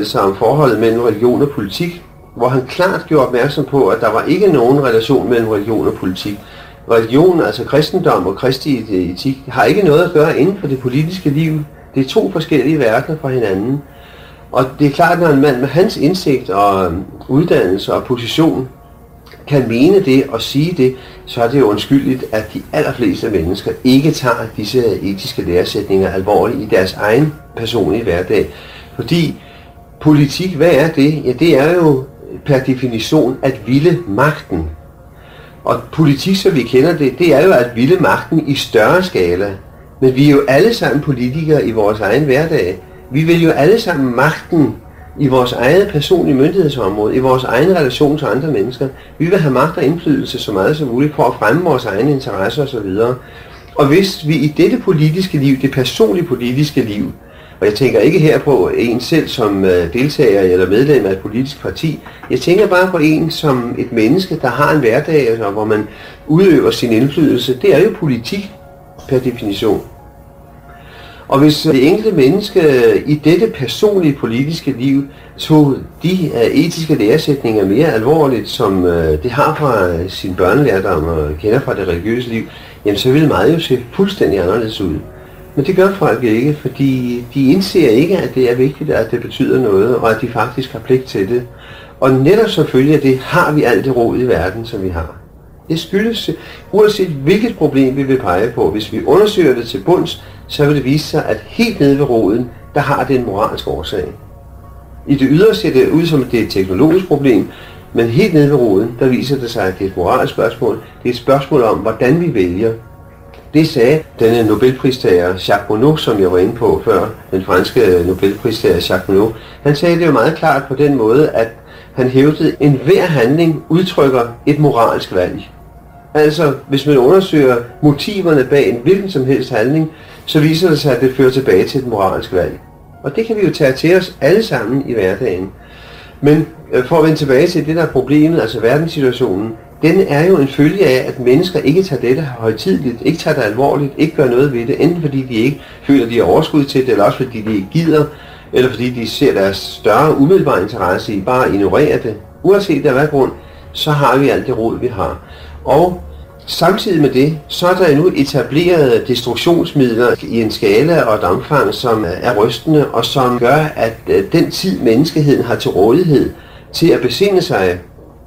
Speaker 2: sig om forholdet mellem religion og politik, hvor han klart gjorde opmærksom på, at der var ikke nogen relation mellem religion og politik. Religion, altså kristendom og kristig etik, har ikke noget at gøre inden for det politiske liv. Det er to forskellige verdener fra hinanden. Og det er klart, at når en mand med hans indsigt og øhm, uddannelse og position kan mene det og sige det, så er det jo undskyldigt, at de allerfleste mennesker ikke tager disse etiske læresætninger alvorligt i deres egen personlige hverdag. Fordi politik, hvad er det? Ja, det er jo per definition at ville magten. Og politik, som vi kender det, det er jo at ville magten i større skala. Men vi er jo alle sammen politikere i vores egen hverdag. Vi vil jo alle sammen magten i vores eget personlige myndighedsområde, i vores egen relation til andre mennesker. Vi vil have magt og indflydelse så meget som muligt for at fremme vores egne interesser osv. Og hvis vi i dette politiske liv, det personlige politiske liv, og jeg tænker ikke her på en selv som øh, deltager eller medlem af et politisk parti. Jeg tænker bare på en som et menneske, der har en hverdag, altså, hvor man udøver sin indflydelse. Det er jo politik per definition. Og hvis det enkelte menneske øh, i dette personlige politiske liv tog de øh, etiske læresætninger mere alvorligt, som øh, det har fra sin børnelærdom og kender fra det religiøse liv, jamen så ville meget jo se fuldstændig anderledes ud. Men det gør folk ikke, fordi de indser ikke, at det er vigtigt, at det betyder noget, og at de faktisk har pligt til det. Og netop selvfølgelig af det har vi alt det råd i verden, som vi har. Det skyldes, uanset hvilket problem vi vil pege på, hvis vi undersøger det til bunds, så vil det vise sig, at helt nede ved roden, der har det en moralsk årsag. I det ydre ser det ud som, at det er et teknologisk problem, men helt nede ved roden, der viser det sig, at det er et moralsk spørgsmål. Det er et spørgsmål om, hvordan vi vælger. Det sagde denne Nobelpristager Jacques Monod, som jeg var inde på før, den franske øh, Nobelpristager Jacques Monod. Han sagde det jo meget klart på den måde, at han hævdede, at enhver handling udtrykker et moralsk valg. Altså, hvis man undersøger motiverne bag en hvilken som helst handling, så viser det sig, at det fører tilbage til et moralsk valg. Og det kan vi jo tage til os alle sammen i hverdagen. Men øh, for at vende tilbage til det, der er problemet, altså verdenssituationen, den er jo en følge af, at mennesker ikke tager dette højtidligt, ikke tager det alvorligt, ikke gør noget ved det, enten fordi de ikke føler, de har overskud til det, eller også fordi de ikke gider, eller fordi de ser deres større umiddelbare interesse i bare at ignorere det. Uanset af hvad grund, så har vi alt det råd, vi har. Og Samtidig med det, så er der nu etableret destruktionsmidler i en skala og et omfang, som er rystende, og som gør, at øh, den tid, menneskeheden har til rådighed til at besinde sig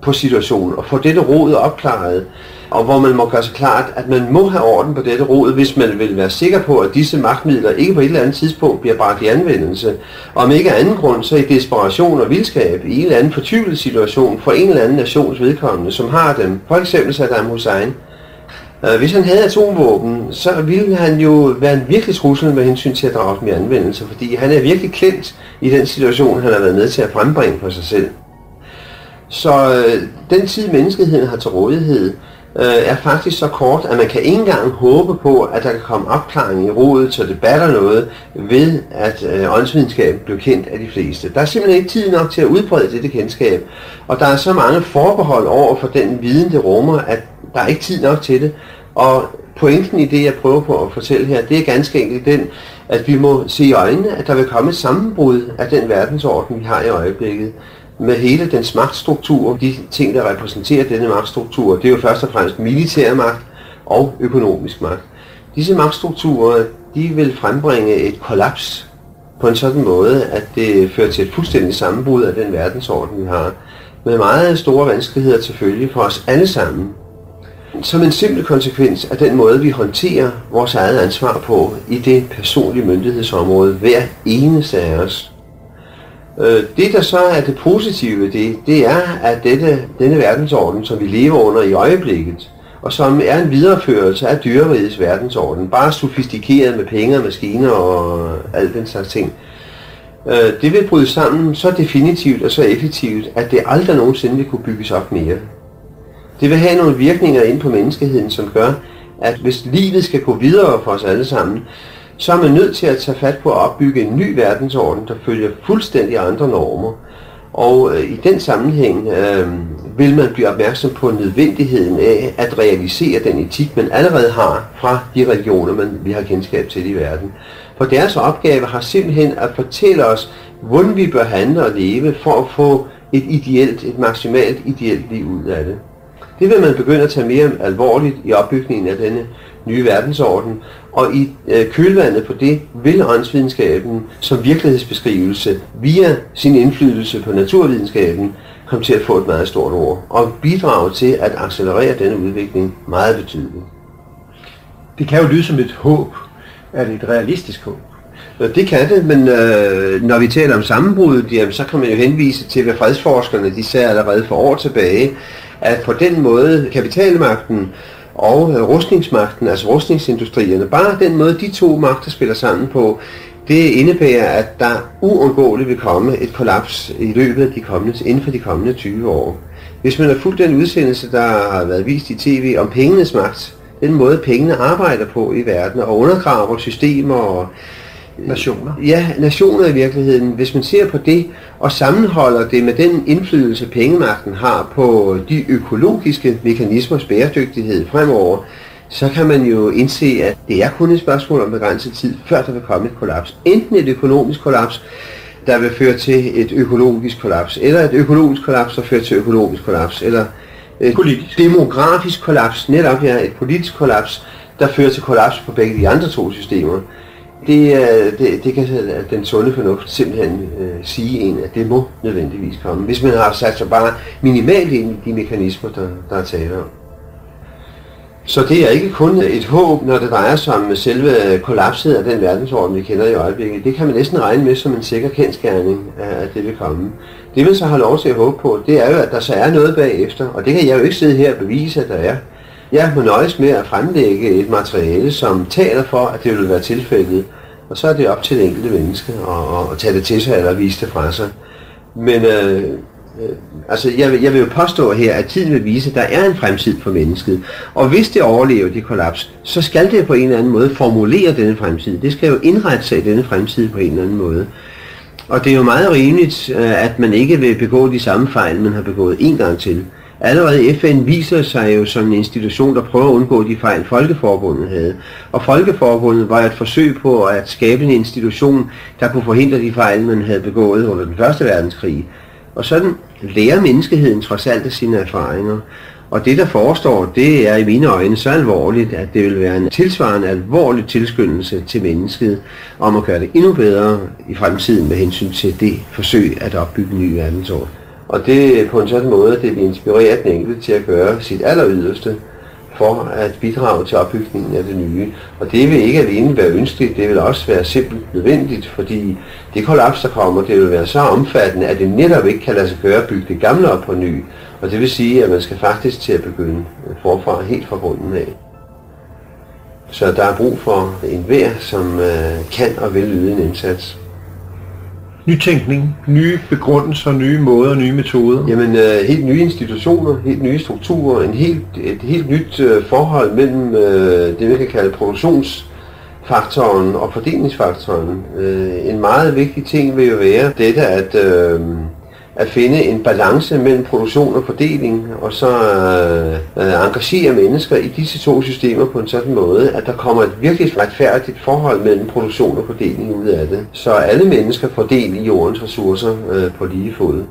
Speaker 2: på situationen og få dette råd opklaret, og hvor man må gøre sig klart, at man må have orden på dette råd, hvis man vil være sikker på, at disse magtmidler ikke på et eller andet tidspunkt bliver bragt i anvendelse. Og om ikke anden grund, så i desperation og vildskab, i en eller anden fortvivlet situation for en eller anden nations vedkommende, som har dem. For eksempel Saddam Hussein, øh, hvis han havde atomvåben, så ville han jo være en virkelig trussel med hensyn til at drage dem i anvendelse, fordi han er virkelig klemt i den situation, han har været med til at frembringe for sig selv. Så øh, den tid, menneskeheden har til rådighed, øh, er faktisk så kort, at man kan ikke engang håbe på, at der kan komme opklaring i rådet, så det batter noget ved, at øh, åndsvidenskaben bliver kendt af de fleste. Der er simpelthen ikke tid nok til at udbrede dette kendskab, og der er så mange forbehold over for den viden, det rummer, at der er ikke tid nok til det. Og pointen i det, jeg prøver på at fortælle her, det er ganske enkelt den, at vi må se i øjnene, at der vil komme et sammenbrud af den verdensorden, vi har i øjeblikket, med hele dens magtstruktur, de ting, der repræsenterer denne magtstruktur. Det er jo først og fremmest militær magt og økonomisk magt. Disse magtstrukturer, de vil frembringe et kollaps på en sådan måde, at det fører til et fuldstændigt sammenbrud af den verdensorden, vi har, med meget store vanskeligheder til følge for os alle sammen som en simpel konsekvens af den måde, vi håndterer vores eget ansvar på i det personlige myndighedsområde, hver eneste af os. Øh, det, der så er det positive ved det, det er, at dette, denne verdensorden, som vi lever under i øjeblikket, og som er en videreførelse af dyrerigets verdensorden, bare sofistikeret med penge og maskiner og alt den slags ting, øh, det vil bryde sammen så definitivt og så effektivt, at det aldrig nogensinde vil kunne bygges op mere. Det vil have nogle virkninger ind på menneskeheden, som gør, at hvis livet skal gå videre for os alle sammen, så er man nødt til at tage fat på at opbygge en ny verdensorden, der følger fuldstændig andre normer. Og øh, i den sammenhæng øh, vil man blive opmærksom på nødvendigheden af at realisere den etik, man allerede har fra de religioner, man, vi har kendskab til i verden. For deres opgave har simpelthen at fortælle os, hvordan vi bør handle og leve for at få et ideelt, et maksimalt ideelt liv ud af det. Det vil man begynde at tage mere alvorligt i opbygningen af denne nye verdensorden, og i øh, kølvandet på det vil åndsvidenskaben som virkelighedsbeskrivelse via sin indflydelse på naturvidenskaben komme til at få et meget stort ord, og bidrage til at accelerere denne udvikling meget betydeligt.
Speaker 1: Det kan jo lyde som et håb. Er det et realistisk håb?
Speaker 2: Det kan det, men øh, når vi taler om sammenbruddet, jamen, så kan man jo henvise til, hvad fredsforskerne de sagde allerede for år tilbage, at på den måde kapitalmagten og øh, rustningsmagten, altså rustningsindustrierne, bare den måde de to magter spiller sammen på, det indebærer, at der uundgåeligt vil komme et kollaps i løbet af de kommende, inden for de kommende 20 år. Hvis man har fulgt den udsendelse, der har været vist i tv om pengenes magt, den måde pengene arbejder på i verden og undergraver systemer og
Speaker 1: Nationer?
Speaker 2: Ja, nationer i virkeligheden. Hvis man ser på det og sammenholder det med den indflydelse, pengemagten har på de økologiske mekanismers bæredygtighed fremover, så kan man jo indse, at det er kun et spørgsmål om begrænset tid, før der vil komme et kollaps. Enten et økonomisk kollaps, der vil føre til et økologisk kollaps, eller et økologisk kollaps, der fører til økonomisk kollaps, eller et politisk. demografisk kollaps, netop ja, et politisk kollaps, der fører til kollaps på begge de andre to systemer det, øh, det, det kan den sunde fornuft simpelthen øh, sige en, at det må nødvendigvis komme, hvis man har sat sig bare minimalt ind i de mekanismer, der, der er tale om. Så det er ikke kun et håb, når det drejer sig om selve kollapset af den verdensorden, vi kender i øjeblikket. Det kan man næsten regne med som en sikker kendskærning, øh, at det vil komme. Det man så har lov til at håbe på, det er jo, at der så er noget bagefter, og det kan jeg jo ikke sidde her og bevise, at der er. Jeg må nøjes med at fremlægge et materiale, som taler for, at det vil være tilfældet, og så er det op til det enkelte menneske at, at tage det til sig eller vise det fra sig. Men øh, Øh, altså jeg, vil, jeg vil jo påstå her, at tiden vil vise, at der er en fremtid for mennesket. Og hvis det overlever det kollaps, så skal det på en eller anden måde formulere denne fremtid. Det skal jo indrette sig i denne fremtid på en eller anden måde. Og det er jo meget rimeligt, øh, at man ikke vil begå de samme fejl, man har begået en gang til. Allerede FN viser sig jo som en institution, der prøver at undgå de fejl, Folkeforbundet havde. Og Folkeforbundet var et forsøg på at skabe en institution, der kunne forhindre de fejl, man havde begået under den første verdenskrig. Og sådan lærer menneskeheden trods alt af sine erfaringer. Og det, der forestår, det er i mine øjne så alvorligt, at det vil være en tilsvarende alvorlig tilskyndelse til mennesket om at gøre det endnu bedre i fremtiden med hensyn til det forsøg at opbygge en ny verdensorden. Og det er på en sådan måde, at det vil inspirere den enkelte til at gøre sit aller yderste for at bidrage til opbygningen af det nye. Og det vil ikke alene være ønskeligt, det vil også være simpelt nødvendigt, fordi det kollaps, der kommer, det vil være så omfattende, at det netop ikke kan lade sig gøre at bygge det gamle op på ny. Og det vil sige, at man skal faktisk til at begynde øh, forfra helt fra bunden af. Så der er brug for enhver, som øh, kan og vil yde en indsats
Speaker 1: nytænkning, nye begrundelser, nye måder, nye metoder?
Speaker 2: Jamen, øh, helt nye institutioner, helt nye strukturer, en helt, et helt nyt øh, forhold mellem øh, det, vi kan kalde produktionsfaktoren og fordelingsfaktoren. Øh, en meget vigtig ting vil jo være dette, at øh, at finde en balance mellem produktion og fordeling, og så øh, engagere mennesker i disse to systemer på en sådan måde, at der kommer et virkelig retfærdigt forhold mellem produktion og fordeling ud af det, så alle mennesker får del i jordens ressourcer øh, på lige fod.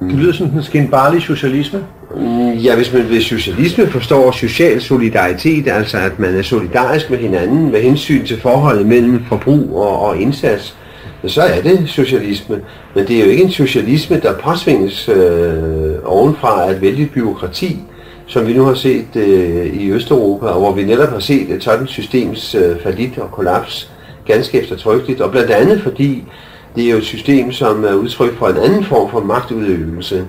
Speaker 1: Det lyder som en skinbarlig socialisme.
Speaker 2: Mm, ja, hvis man ved socialisme forstår social solidaritet, altså at man er solidarisk med hinanden med hensyn til forholdet mellem forbrug og, og indsats, så er det socialisme. Men det er jo ikke en socialisme, der påsvinges øh, ovenfra af et vældig byråkrati, som vi nu har set øh, i Østeuropa, og hvor vi netop har set et sådan systems øh, falit og kollaps ganske eftertrykkeligt, og blandt andet fordi det er jo et system, som er udtryk for en anden form for magtudøvelse.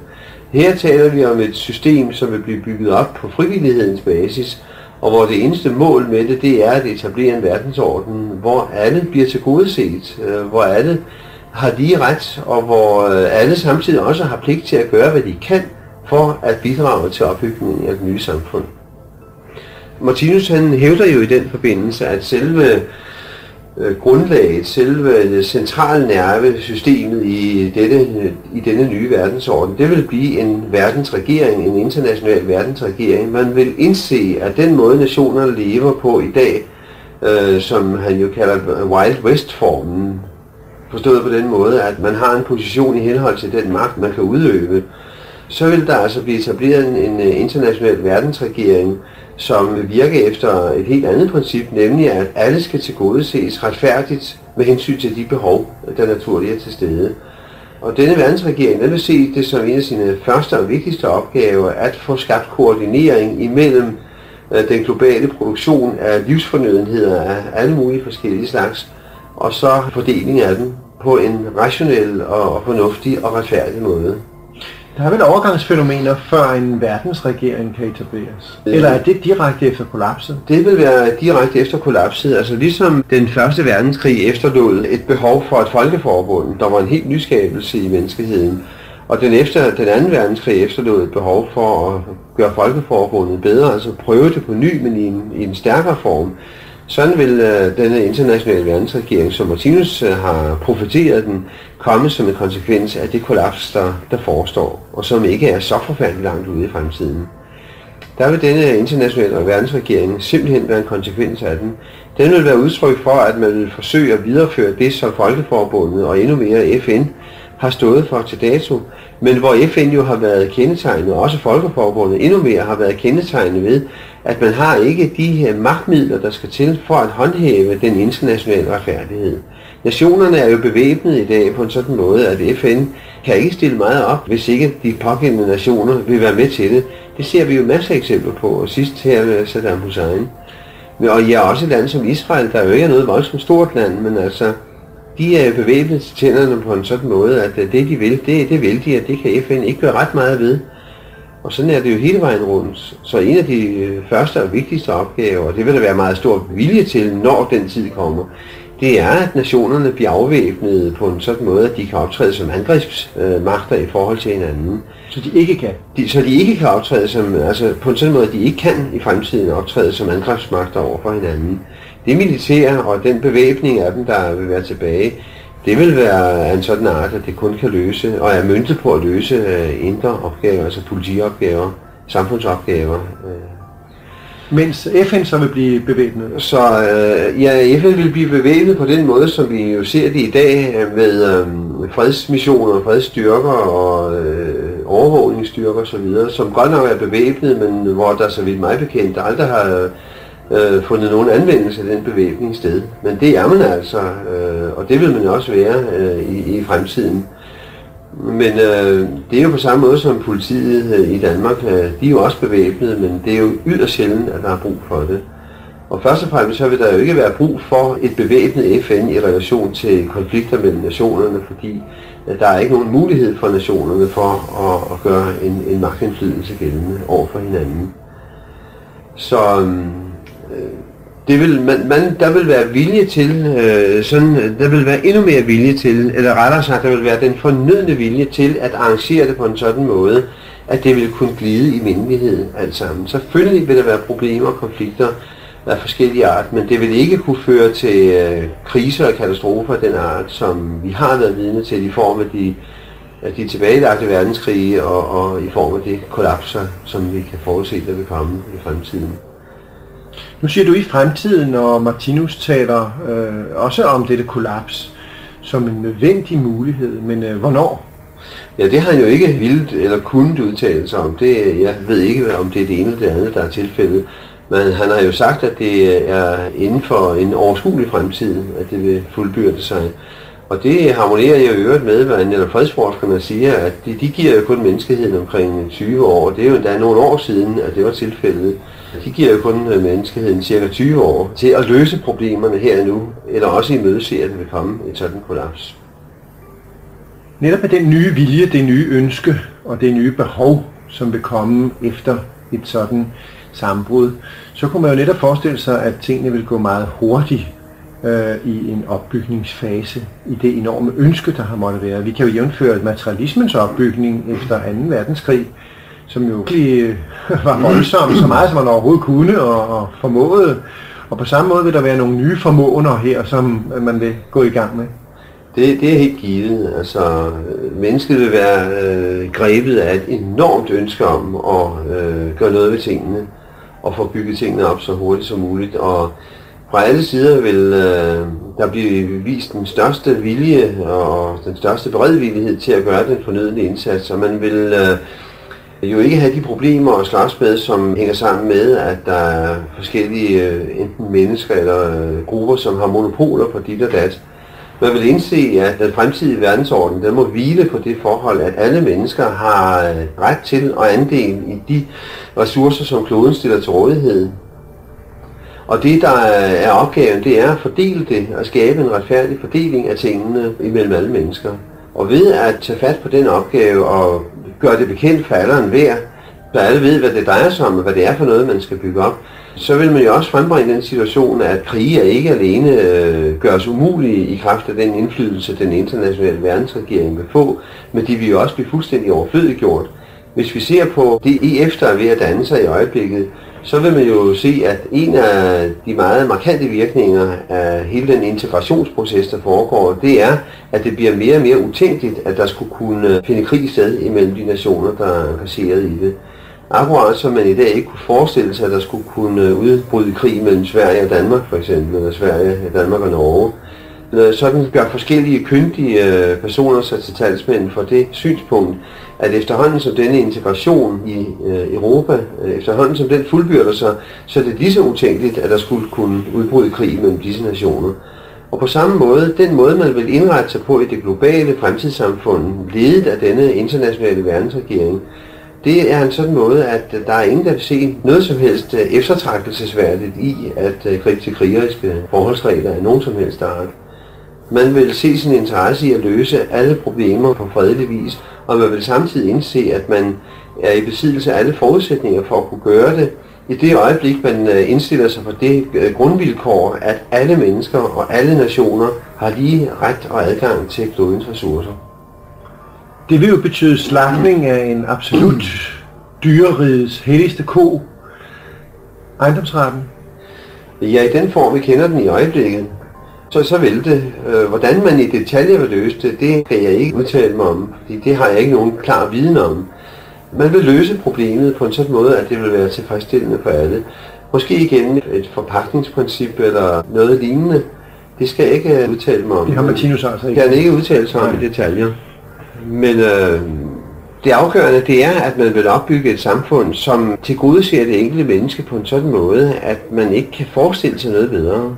Speaker 2: Her taler vi om et system, som vil blive bygget op på frivillighedens basis, og hvor det eneste mål med det, det er at etablere en verdensorden, hvor alle bliver tilgodeset, øh, hvor alle har lige ret, og hvor øh, alle samtidig også har pligt til at gøre, hvad de kan for at bidrage til opbygningen af det nye samfund. Martinus han hævder jo i den forbindelse, at selve øh, grundlaget, selve øh, centralnervesystemet i, dette, i denne nye verdensorden, det vil blive en verdensregering, en international verdensregering. Man vil indse, at den måde nationerne lever på i dag, øh, som han jo kalder Wild West-formen, forstået på den måde, at man har en position i henhold til den magt, man kan udøve, så vil der altså blive etableret en, en øh, international verdensregering, som virker efter et helt andet princip, nemlig at alle skal tilgodeses retfærdigt med hensyn til de behov, der naturligt er til stede. Og denne verdensregering den vil se det som en af sine første og vigtigste opgaver at få skabt koordinering imellem øh, den globale produktion af livsfornødenheder af alle mulige forskellige slags, og så fordeling af dem på en rationel og fornuftig og retfærdig måde.
Speaker 1: Der er vel overgangsfænomener, før en verdensregering kan etableres? Eller er det direkte efter kollapset?
Speaker 2: Det vil være direkte efter kollapset. Altså ligesom den første verdenskrig efterlod et behov for et folkeforbund, der var en helt nyskabelse i menneskeheden. Og den, efter, den anden verdenskrig efterlod et behov for at gøre folkeforbundet bedre, altså prøve det på ny, men i en, i en stærkere form. Sådan vil øh, denne internationale verdensregering, som Martinus øh, har profeteret den, komme som en konsekvens af det kollaps, der, der forestår, og som ikke er så forfærdeligt langt ude i fremtiden. Der vil denne internationale verdensregering simpelthen være en konsekvens af den. Den vil være udtryk for, at man vil forsøge at videreføre det, som Folkeforbundet og endnu mere FN har stået for til dato, men hvor FN jo har været kendetegnet, og også Folkeforbundet endnu mere har været kendetegnet ved, at man har ikke de her magtmidler, der skal til for at håndhæve den internationale retfærdighed. Nationerne er jo bevæbnet i dag på en sådan måde, at FN kan ikke stille meget op, hvis ikke de pågældende nationer vil være med til det. Det ser vi jo masser af eksempler på, og sidst her med Saddam Hussein. Og ja, også et land som Israel, der jo ikke er noget voldsomt stort land, men altså, de er bevæbnet til tænderne på en sådan måde, at det de vil, det, det vil de, og det kan FN ikke gøre ret meget ved. Og sådan er det jo hele vejen rundt. Så en af de øh, første og vigtigste opgaver, og det vil der være meget stor vilje til, når den tid kommer, det er, at nationerne bliver afvæbnet på en sådan måde, at de kan optræde som angrebsmagter i forhold til hinanden.
Speaker 1: Så de ikke kan?
Speaker 2: De, så de ikke kan optræde som, altså på en sådan måde, at de ikke kan i fremtiden optræde som angrebsmagter over for hinanden. Det militære og den bevæbning af dem, der vil være tilbage, det vil være af en sådan art, at det kun kan løse, og er myntet på at løse uh, indre opgaver, altså politiopgaver, samfundsopgaver. Uh.
Speaker 1: Mens FN så vil blive bevæbnet?
Speaker 2: Så uh, ja, FN vil blive bevæbnet på den måde, som vi jo ser det i dag, med fredsmissioner, fredsstyrker og uh, overvågningsstyrker osv., som godt nok er bevæbnet, men hvor der så vidt mig bekendt aldrig har øh, fundet nogen anvendelse af den bevæbning sted. Men det er man altså, øh, og det vil man også være øh, i, i fremtiden. Men øh, det er jo på samme måde som politiet øh, i Danmark. Øh, de er jo også bevæbnet, men det er jo yderst sjældent, at der er brug for det. Og først og fremmest så vil der jo ikke være brug for et bevæbnet FN i relation til konflikter mellem nationerne, fordi at der er ikke nogen mulighed for nationerne for at, at gøre en, en magtindflydelse gældende over for hinanden. Så Øh, Øh, det vil, man, man, der vil være vilje til, øh, sådan, øh, der vil være endnu mere vilje til, eller rettere sagt, der vil være den fornødne vilje til at arrangere det på en sådan måde, at det vil kunne glide i mindelighed alt sammen. Selvfølgelig vil der være problemer og konflikter af forskellige art, men det vil ikke kunne føre til øh, kriser og katastrofer af den art, som vi har været vidne til i form af de, af de tilbagelagte verdenskrige og, og i form af de kollapser, som vi kan forudse, der vil komme i fremtiden.
Speaker 1: Nu siger du i fremtiden, når Martinus taler øh, også om dette kollaps som en nødvendig mulighed, men øh, hvornår?
Speaker 2: Ja, det har han jo ikke vildt eller kunnet udtale sig om. Det, jeg ved ikke, om det er det ene eller det andet, der er tilfældet. Men han har jo sagt, at det er inden for en overskuelig fremtid, at det vil fuldbyrde sig. Og det harmonerer jeg i øvrigt med, hvad netop fredsforskerne siger, at de, de giver jo kun menneskeheden omkring 20 år. Det er jo endda nogle år siden, at det var tilfældet. Det giver jo kun øh, menneskeheden cirka 20 år til at løse problemerne her og nu, eller også i møde at det vil komme et sådan kollaps.
Speaker 1: Netop med den nye vilje, det nye ønske og det nye behov, som vil komme efter et sådan sammenbrud, så kunne man jo netop forestille sig, at tingene vil gå meget hurtigt øh, i en opbygningsfase i det enorme ønske, der har måttet være. Vi kan jo jævnføre materialismens opbygning efter 2. verdenskrig, som jo virkelig øh, *laughs* var voldsom, så meget som man overhovedet kunne og, og formåede. Og på samme måde vil der være nogle nye formåner her, som man vil gå i gang med.
Speaker 2: Det, det er helt givet. Altså, mennesket vil være øh, grebet af et enormt ønske om at øh, gøre noget ved tingene og få bygget tingene op så hurtigt som muligt. Og fra alle sider vil øh, der blive vist den største vilje og den største beredvillighed til at gøre den fornødende indsats, og man vil øh, jo ikke have de problemer og slås med, som hænger sammen med, at der er forskellige øh, enten mennesker eller øh, grupper, som har monopoler på dit og dat. Man vil indse, at den fremtidige verdensorden den må hvile på det forhold, at alle mennesker har øh, ret til og andel i de ressourcer, som kloden stiller til rådighed. Og det, der er opgaven, det er at fordele det og skabe en retfærdig fordeling af tingene imellem alle mennesker. Og ved at tage fat på den opgave og gør det bekendt for alle hver, så alle ved, hvad det drejer sig om, og hvad det er for noget, man skal bygge op, så vil man jo også frembringe den situation, at krige ikke alene øh, gøres umulige i kraft af den indflydelse, den internationale verdensregering vil få, men de vil jo også blive fuldstændig overflødiggjort. Hvis vi ser på det EF, der er ved at danne sig i øjeblikket, så vil man jo se, at en af de meget markante virkninger af hele den integrationsproces, der foregår, det er, at det bliver mere og mere utænkeligt, at der skulle kunne finde krig sted imellem de nationer, der er engageret i det. Akkurat som man i dag ikke kunne forestille sig, at der skulle kunne udbryde krig mellem Sverige og Danmark for eksempel, eller Sverige, Danmark og Norge. Øh, sådan gør forskellige kyndige øh, personer sig til talsmænd for det synspunkt, at efterhånden som denne integration i øh, Europa, øh, efterhånden som den fuldbyrder sig, så er det lige så utænkeligt, at der skulle kunne udbryde krig mellem disse nationer. Og på samme måde, den måde man vil indrette sig på i det globale fremtidssamfund, ledet af denne internationale verdensregering, det er en sådan måde, at der er ingen, der vil se noget som helst øh, eftertragtelsesværdigt i at gribe til krigeriske forholdsregler af nogen som helst art. Man vil se sin interesse i at løse alle problemer på fredelig vis, og man vil samtidig indse, at man er i besiddelse af alle forudsætninger for at kunne gøre det, i det øjeblik, man øh, indstiller sig på det øh, grundvilkår, at alle mennesker og alle nationer har lige ret og adgang til klodens ressourcer.
Speaker 1: Det vil jo betyde slagning af en absolut *clears throat* dyrerigets helligste ko, ejendomsretten.
Speaker 2: Ja, i den form, vi kender den i øjeblikket, så, så vil det. Øh, hvordan man i detaljer vil løse det, det kan jeg ikke udtale mig om, fordi det har jeg ikke nogen klar viden om. Man vil løse problemet på en sådan måde, at det vil være tilfredsstillende for alle. Måske igen et forpakningsprincip eller noget lignende. Det skal jeg ikke udtale mig om.
Speaker 1: Det har Martinus altså
Speaker 2: ikke. Det kan ikke udtale sig om i detaljer. Men øh, det afgørende det er, at man vil opbygge et samfund, som tilgodeser det enkelte menneske på en sådan måde, at man ikke kan forestille sig noget bedre.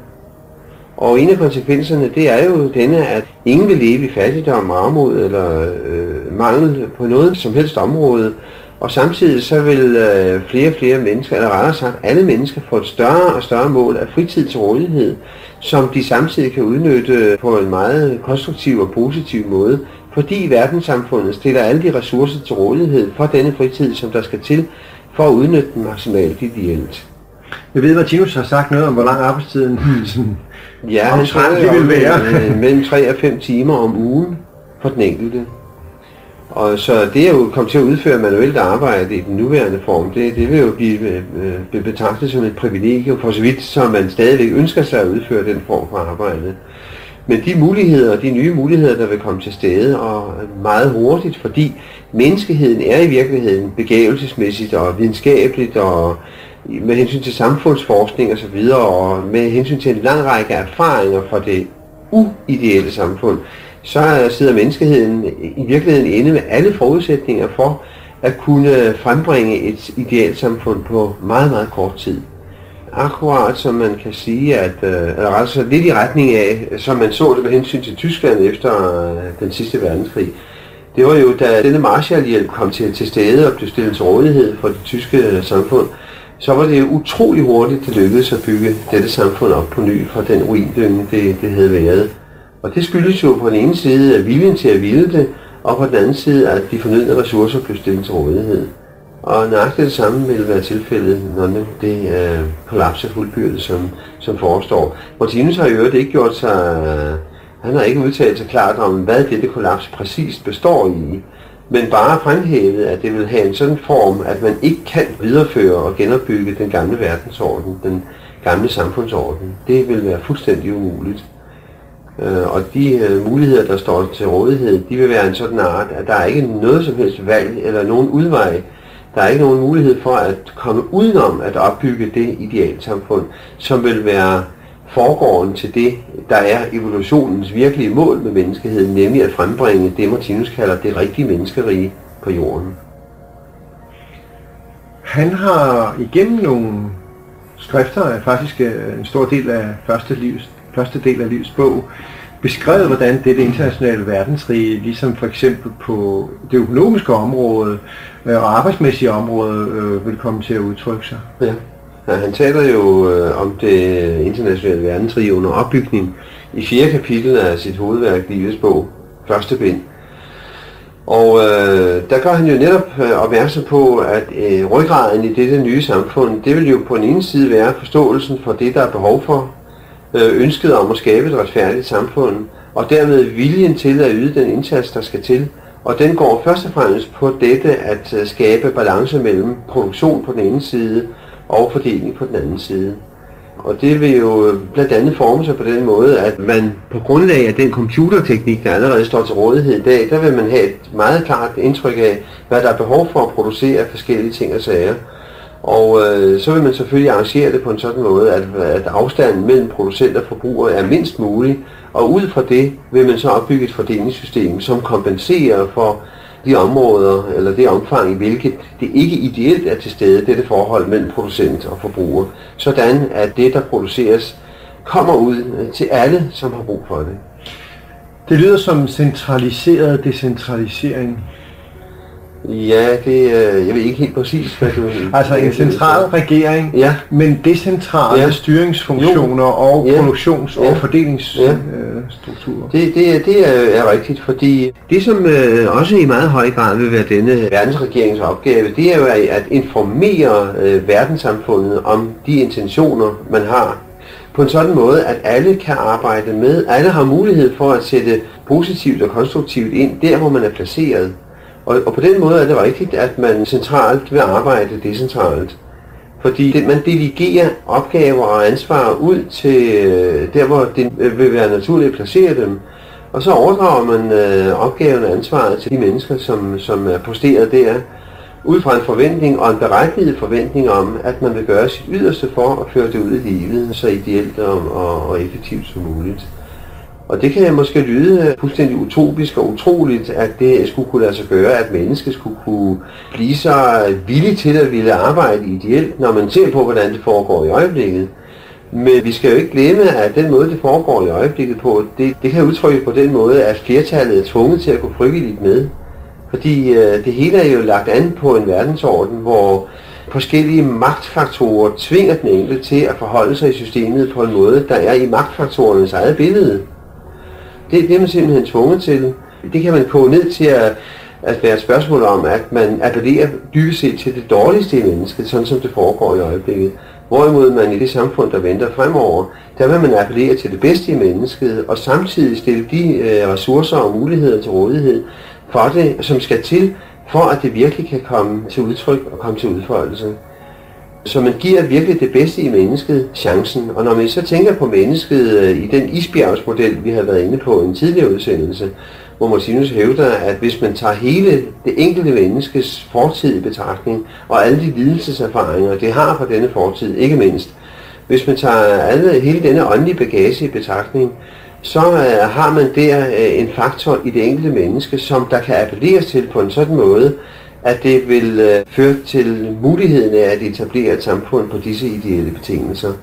Speaker 2: Og en af konsekvenserne, det er jo denne, at ingen vil leve i fattigdom, armod eller øh, mangel på noget som helst område. Og samtidig så vil øh, flere og flere mennesker, eller rettere sagt alle mennesker, få et større og større mål af fritid til rådighed, som de samtidig kan udnytte på en meget konstruktiv og positiv måde, fordi verdenssamfundet stiller alle de ressourcer til rådighed for denne fritid, som der skal til for at udnytte den maksimalt ideelt.
Speaker 1: Jeg ved, at Martinus har sagt noget om, hvor lang arbejdstiden sådan,
Speaker 2: Ja, han tror, det vil være øh, mellem 3 og 5 timer om ugen for den enkelte. Og så det at jo komme til at udføre manuelt arbejde i den nuværende form, det, det vil jo blive øh, betragtet som et privilegium, for så vidt som man stadigvæk ønsker sig at udføre den form for arbejde. Men de muligheder, de nye muligheder, der vil komme til stede, og meget hurtigt, fordi menneskeheden er i virkeligheden begævelsesmæssigt og videnskabeligt og med hensyn til samfundsforskning og så videre, og med hensyn til en lang række erfaringer fra det uideelle samfund, så sidder menneskeheden i virkeligheden inde med alle forudsætninger for at kunne frembringe et ideelt samfund på meget, meget kort tid. Akkurat som man kan sige, at, øh, eller altså lidt i retning af, som man så det med hensyn til Tyskland efter øh, den sidste verdenskrig, det var jo, da denne Marshallhjælp kom til, til stede og blev stillet til rådighed for det tyske øh, samfund, så var det utrolig hurtigt, det lykkedes at bygge dette samfund op på ny fra den ruindynge, det, det havde været. Og det skyldes jo på den ene side af viljen til at ville det, og på den anden side, at de fornødne ressourcer blev stillet til rådighed. Og nøjagtigt det samme vil være tilfældet, når det øh, kollaps er fuldbyrdet, som, som forestår. Martinus har i øvrigt ikke gjort sig, han har ikke udtalt sig klart om, hvad dette kollaps præcist består i men bare fremhævet, at det vil have en sådan form, at man ikke kan videreføre og genopbygge den gamle verdensorden, den gamle samfundsorden. Det vil være fuldstændig umuligt. Øh, og de øh, muligheder, der står til rådighed, de vil være en sådan art, at der er ikke noget som helst valg eller nogen udvej. Der er ikke nogen mulighed for at komme udenom at opbygge det idealsamfund, som vil være foregården til det, der er evolutionens virkelige mål med menneskeheden, nemlig at frembringe det, Martinus kalder det rigtige menneskerige på jorden.
Speaker 1: Han har igennem nogle skrifter, faktisk øh, en stor del af første, livs, første del af livets bog, beskrevet, hvordan dette internationale verdensrige, ligesom for eksempel på det økonomiske område øh, og arbejdsmæssige område, øh, vil komme til at udtrykke sig.
Speaker 2: Ja. Han taler jo øh, om det internationale verdensrige under opbygning i fjerde kapitel af sit hovedværk, Livets bog, første bind. Og øh, der gør han jo netop øh, opmærksom på, at øh, ryggraden i dette nye samfund, det vil jo på den ene side være forståelsen for det, der er behov for, øh, ønsket om at skabe et retfærdigt samfund, og dermed viljen til at yde den indsats, der skal til. Og den går først og fremmest på dette at øh, skabe balance mellem produktion på den ene side, og fordeling på den anden side. Og det vil jo øh, blandt andet forme sig på den måde, at man på grundlag af den computerteknik, der allerede står til rådighed i dag, der vil man have et meget klart indtryk af, hvad der er behov for at producere forskellige ting og sager. Og øh, så vil man selvfølgelig arrangere det på en sådan måde, at, at afstanden mellem producent og forbruger er mindst mulig, og ud fra det vil man så opbygge et fordelingssystem, som kompenserer for de områder, eller det omfang, i hvilket det ikke ideelt er til stede, dette forhold mellem producent og forbruger, sådan at det, der produceres, kommer ud øh, til alle, som har brug for det.
Speaker 1: Det lyder som centraliseret decentralisering.
Speaker 2: Ja, det, øh, jeg ved ikke helt præcis, hvad du...
Speaker 1: Altså en central regering,
Speaker 2: Ja,
Speaker 1: men decentrale
Speaker 2: Ja.
Speaker 1: styringsfunktioner og
Speaker 2: Ja.
Speaker 1: produktions-
Speaker 2: Ja.
Speaker 1: og fordelingsstrukturer.
Speaker 2: det, det, er- det er, er rigtigt, fordi det som øh, også i meget høj grad vil være denne verdensregerings opgave, det er jo at at informere øh, verdenssamfundet om de intentioner, man har på en sådan måde, at alle kan arbejde med, alle har mulighed for at sætte positivt og konstruktivt ind der, hvor man er placeret. Og, og på den måde er det rigtigt, at man centralt vil arbejde decentralt. Fordi det, man delegerer opgaver og ansvar ud til øh, der, hvor det øh, vil være naturligt at placere dem. Og så overdrager man øh, opgaven og ansvaret til de mennesker, som, som er posteret der, ud fra en forventning og en berettiget forventning om, at man vil gøre sit yderste for at føre det ud i livet så ideelt og, og, og effektivt som muligt. Og det kan måske lyde øh, fuldstændig utopisk og utroligt, at det skulle kunne lade sig gøre, at mennesket skulle kunne blive så villig til at ville arbejde ideelt, når man ser på, hvordan det foregår i øjeblikket. Men vi skal jo ikke glemme, at den måde, det foregår i øjeblikket på, det, det kan udtrykkes på den måde, at flertallet er tvunget til at gå frivilligt med. Fordi øh, det hele er jo lagt an på en verdensorden, hvor forskellige magtfaktorer tvinger den enkelte til at forholde sig i systemet på en måde, der er i magtfaktorernes eget billede. Det, bliver er man simpelthen tvunget til. Det kan man koge ned til at, at være et spørgsmål om, at man appellerer dybest set til det dårligste i mennesket, sådan som det foregår i øjeblikket. Hvorimod man i det samfund, der venter fremover, der vil man appellere til det bedste i mennesket, og samtidig stille de øh, ressourcer og muligheder til rådighed for det, som skal til, for at det virkelig kan komme til udtryk og komme til udfoldelse. Så man giver virkelig det bedste i mennesket chancen. Og når man så tænker på mennesket øh, i den isbjergsmodel, vi har været inde på i en tidligere udsendelse, hvor Martinus hævder, at hvis man tager hele det enkelte menneskes fortid i betragtning, og alle de lidelseserfaringer, det har på denne fortid, ikke mindst, hvis man tager alle, hele denne åndelige bagage i betragtning, så øh, har man der øh, en faktor i det enkelte menneske, som der kan appelleres til på en sådan måde, at det vil øh, føre til muligheden af at etablere et samfund på disse ideelle betingelser.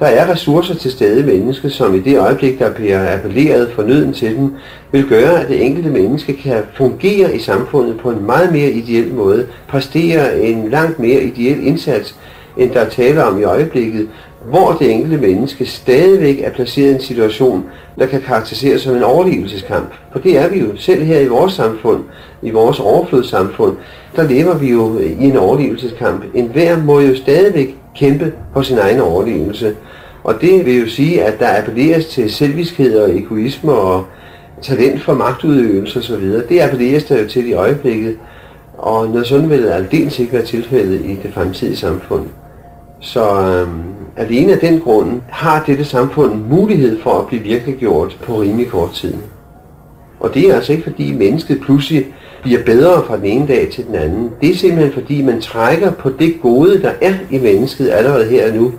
Speaker 2: Der er ressourcer til stede i mennesket, som i det øjeblik, der bliver appelleret for nøden til dem, vil gøre, at det enkelte menneske kan fungere i samfundet på en meget mere ideel måde, præstere en langt mere ideel indsats, end der er tale om i øjeblikket, hvor det enkelte menneske stadigvæk er placeret i en situation, der kan karakteriseres som en overlevelseskamp. For det er vi jo selv her i vores samfund, i vores overflodssamfund, der lever vi jo i en overlevelseskamp. En hver må jo stadigvæk kæmpe for sin egen overlevelse. Og det vil jo sige, at der appelleres til selviskhed og egoisme og talent for magtudøvelse osv. Det appelleres der jo til i øjeblikket, og noget sådan vil aldeles ikke være tilfældet i det fremtidige samfund. Så øhm, alene af den grund har dette samfund mulighed for at blive virkeliggjort på rimelig kort tid. Og det er altså ikke fordi mennesket pludselig bliver bedre fra den ene dag til den anden. Det er simpelthen fordi man trækker på det gode, der er i mennesket allerede her og nu.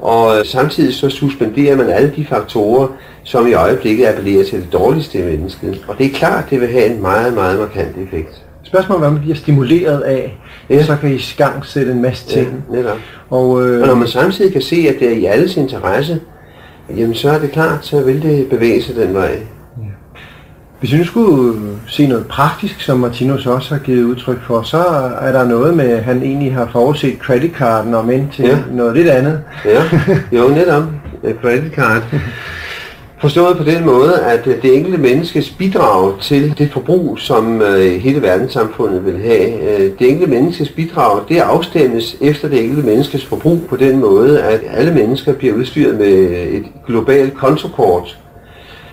Speaker 2: Og samtidig så suspenderer man alle de faktorer, som i øjeblikket appellerer til det dårligste i mennesket. Og det er klart, det vil have en meget, meget markant effekt.
Speaker 1: Spørgsmålet er, om man bliver stimuleret af,
Speaker 2: Ja.
Speaker 1: så kan I gang sætte en masse ting.
Speaker 2: Ja, netop.
Speaker 1: Og, øh,
Speaker 2: Og når man samtidig kan se, at det er i alles interesse, jamen så er det klart, så vil det bevæge sig den vej.
Speaker 1: Hvis vi nu skulle se noget praktisk, som Martinus også har givet udtryk for, så er der noget med, at han egentlig har forudset creditcarden om ind til
Speaker 2: Ja.
Speaker 1: noget lidt andet.
Speaker 2: Ja, *laughs* jo netop. Ja, Credit card. Forstået på den måde, at øh, det enkelte menneskes bidrag til det forbrug, som øh, hele verdenssamfundet vil have, øh, det enkelte menneskes bidrag, det afstemmes efter det enkelte menneskes forbrug på den måde, at alle mennesker bliver udstyret med et globalt kontokort,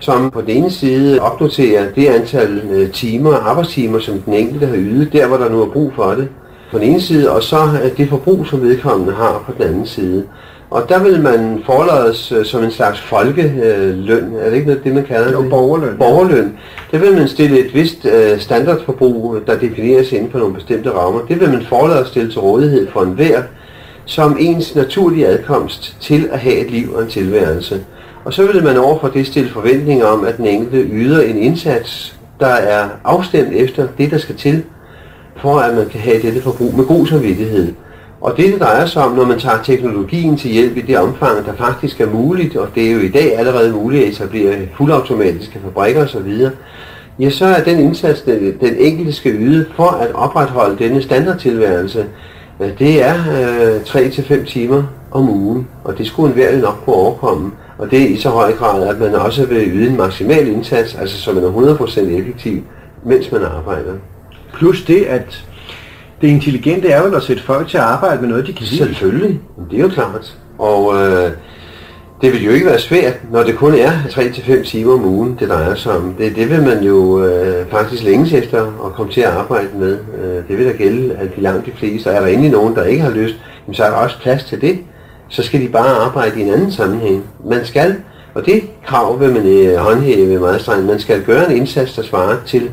Speaker 2: som på den ene side opnoterer det antal øh, timer, arbejdstimer, som den enkelte har ydet, der hvor der nu er brug for det, på den ene side, og så øh, det forbrug, som vedkommende har på den anden side. Og der vil man forlades øh, som en slags folkeløn, er det ikke noget, det man kalder
Speaker 1: Jo,
Speaker 2: det?
Speaker 1: borgerløn.
Speaker 2: Borgerløn. Der vil man stille et vist øh, standardforbrug, der defineres inden for nogle bestemte rammer. Det vil man forlade at stille til rådighed for enhver, som ens naturlige adkomst til at have et liv og en tilværelse. Og så vil man overfor det stille forventninger om, at den enkelte yder en indsats, der er afstemt efter det, der skal til, for at man kan have dette forbrug med god samvittighed. Og det, det drejer sig om, når man tager teknologien til hjælp i det omfang, der faktisk er muligt, og det er jo i dag allerede muligt at etablere fuldautomatiske fabrikker osv., ja, så er den indsats, den, den enkelte skal yde for at opretholde denne standardtilværelse, det er øh, 3-5 timer om ugen, og det skulle enhver nok kunne overkomme. Og det er i så høj grad, at man også vil yde en maksimal indsats, altså så man er 100% effektiv, mens man arbejder.
Speaker 1: Plus det, at det intelligente er jo at sætte folk til at arbejde med noget, de kan lide.
Speaker 2: Selvfølgelig, det er jo klart. Og øh, det vil jo ikke være svært, når det kun er 3-5 timer om ugen, det drejer sig om. Det, det vil man jo øh, faktisk længes efter at komme til at arbejde med. Øh, det vil da gælde, at de langt de fleste, og er der endelig nogen, der ikke har lyst, så er der også plads til det. Så skal de bare arbejde i en anden sammenhæng. Man skal, og det krav vil man øh, håndhæve meget strengt, man skal gøre en indsats, der svarer til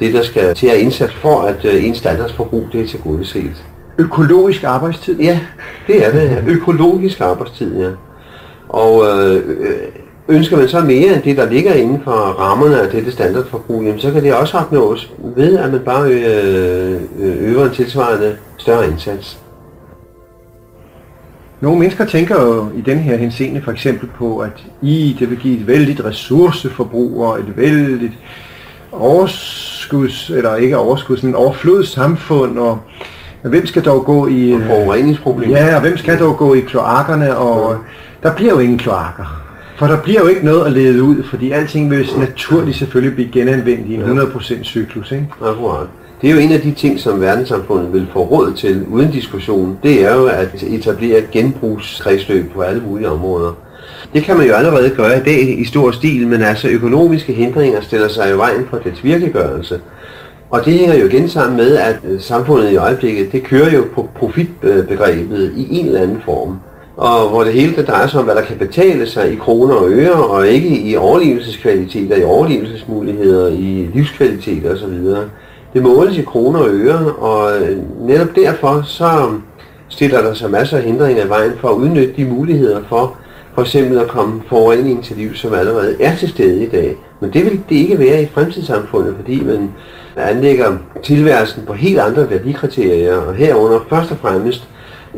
Speaker 2: det, der skal til at indsats for, at øh, en standardsforbrug det er til gode set.
Speaker 1: Økologisk arbejdstid?
Speaker 2: Ja, det er det. Økologisk arbejdstid, ja. Og øh, ønsker man så mere end det, der ligger inden for rammerne af dette standardforbrug, jamen, så kan det også opnås ved, at man bare øh, øver en tilsvarende større indsats.
Speaker 1: Nogle mennesker tænker jo i den her henseende for eksempel på, at I det vil give et vældigt ressourceforbrug og et vældigt overskuds, eller ikke overskuds, men overflod samfund, og hvem skal dog gå i...
Speaker 2: Og forureningsproblemer.
Speaker 1: Ja, og hvem skal dog gå i kloakkerne, og ja. der bliver jo ingen kloakker. For der bliver jo ikke noget at lede ud, fordi alting vil naturligt selvfølgelig blive genanvendt i en 100% cyklus. Ikke?
Speaker 2: Akkurat. Det er jo en af de ting, som verdenssamfundet vil få råd til uden diskussion. Det er jo at etablere et genbrugskredsløb på alle mulige områder. Det kan man jo allerede gøre i dag i stor stil, men altså økonomiske hindringer stiller sig i vejen for dets virkeliggørelse. Og det hænger jo igen sammen med, at øh, samfundet i øjeblikket, det kører jo på profitbegrebet øh, i en eller anden form. Og hvor det hele det drejer sig om, hvad der kan betale sig i kroner og øre, og ikke i overlevelseskvaliteter, i overlevelsesmuligheder, i livskvaliteter osv. Det måles i kroner og øre, og øh, netop derfor så stiller der sig masser af hindringer i vejen for at udnytte de muligheder for for eksempel at komme forureningen til liv, som allerede er til stede i dag. Men det vil det ikke være i fremtidssamfundet, fordi man anlægger tilværelsen på helt andre værdikriterier, og herunder først og fremmest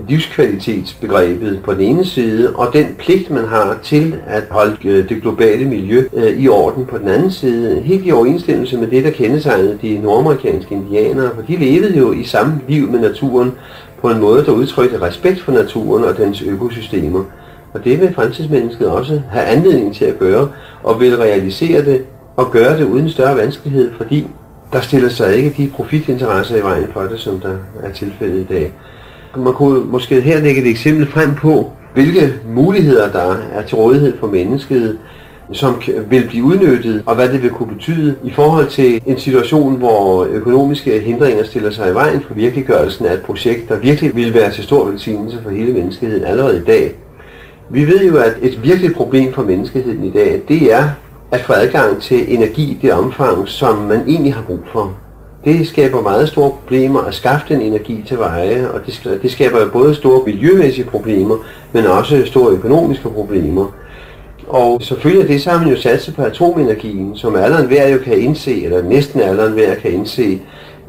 Speaker 2: livskvalitetsbegrebet på den ene side, og den pligt, man har til at holde øh, det globale miljø øh, i orden på den anden side, helt i overensstemmelse med det, der kendetegnede de nordamerikanske indianere, for de levede jo i samme liv med naturen på en måde, der udtrykte respekt for naturen og dens økosystemer. Og det vil fremtidsmennesket også have anledning til at gøre, og vil realisere det og gøre det uden større vanskelighed, fordi der stiller sig ikke de profitinteresser i vejen for det, som der er tilfældet i dag. Man kunne måske her lægge et eksempel frem på, hvilke muligheder der er til rådighed for mennesket, som vil blive udnyttet, og hvad det vil kunne betyde i forhold til en situation, hvor økonomiske hindringer stiller sig i vejen for virkeliggørelsen af et projekt, der virkelig vil være til stor velsignelse for hele menneskeheden allerede i dag. Vi ved jo, at et virkeligt problem for menneskeheden i dag, det er at få adgang til energi i det omfang, som man egentlig har brug for. Det skaber meget store problemer at skaffe den energi til veje, og det skaber både store miljømæssige problemer, men også store økonomiske problemer. Og selvfølgelig er det man jo satset på atomenergien, som alle hver jo kan indse, eller næsten alle hver kan indse,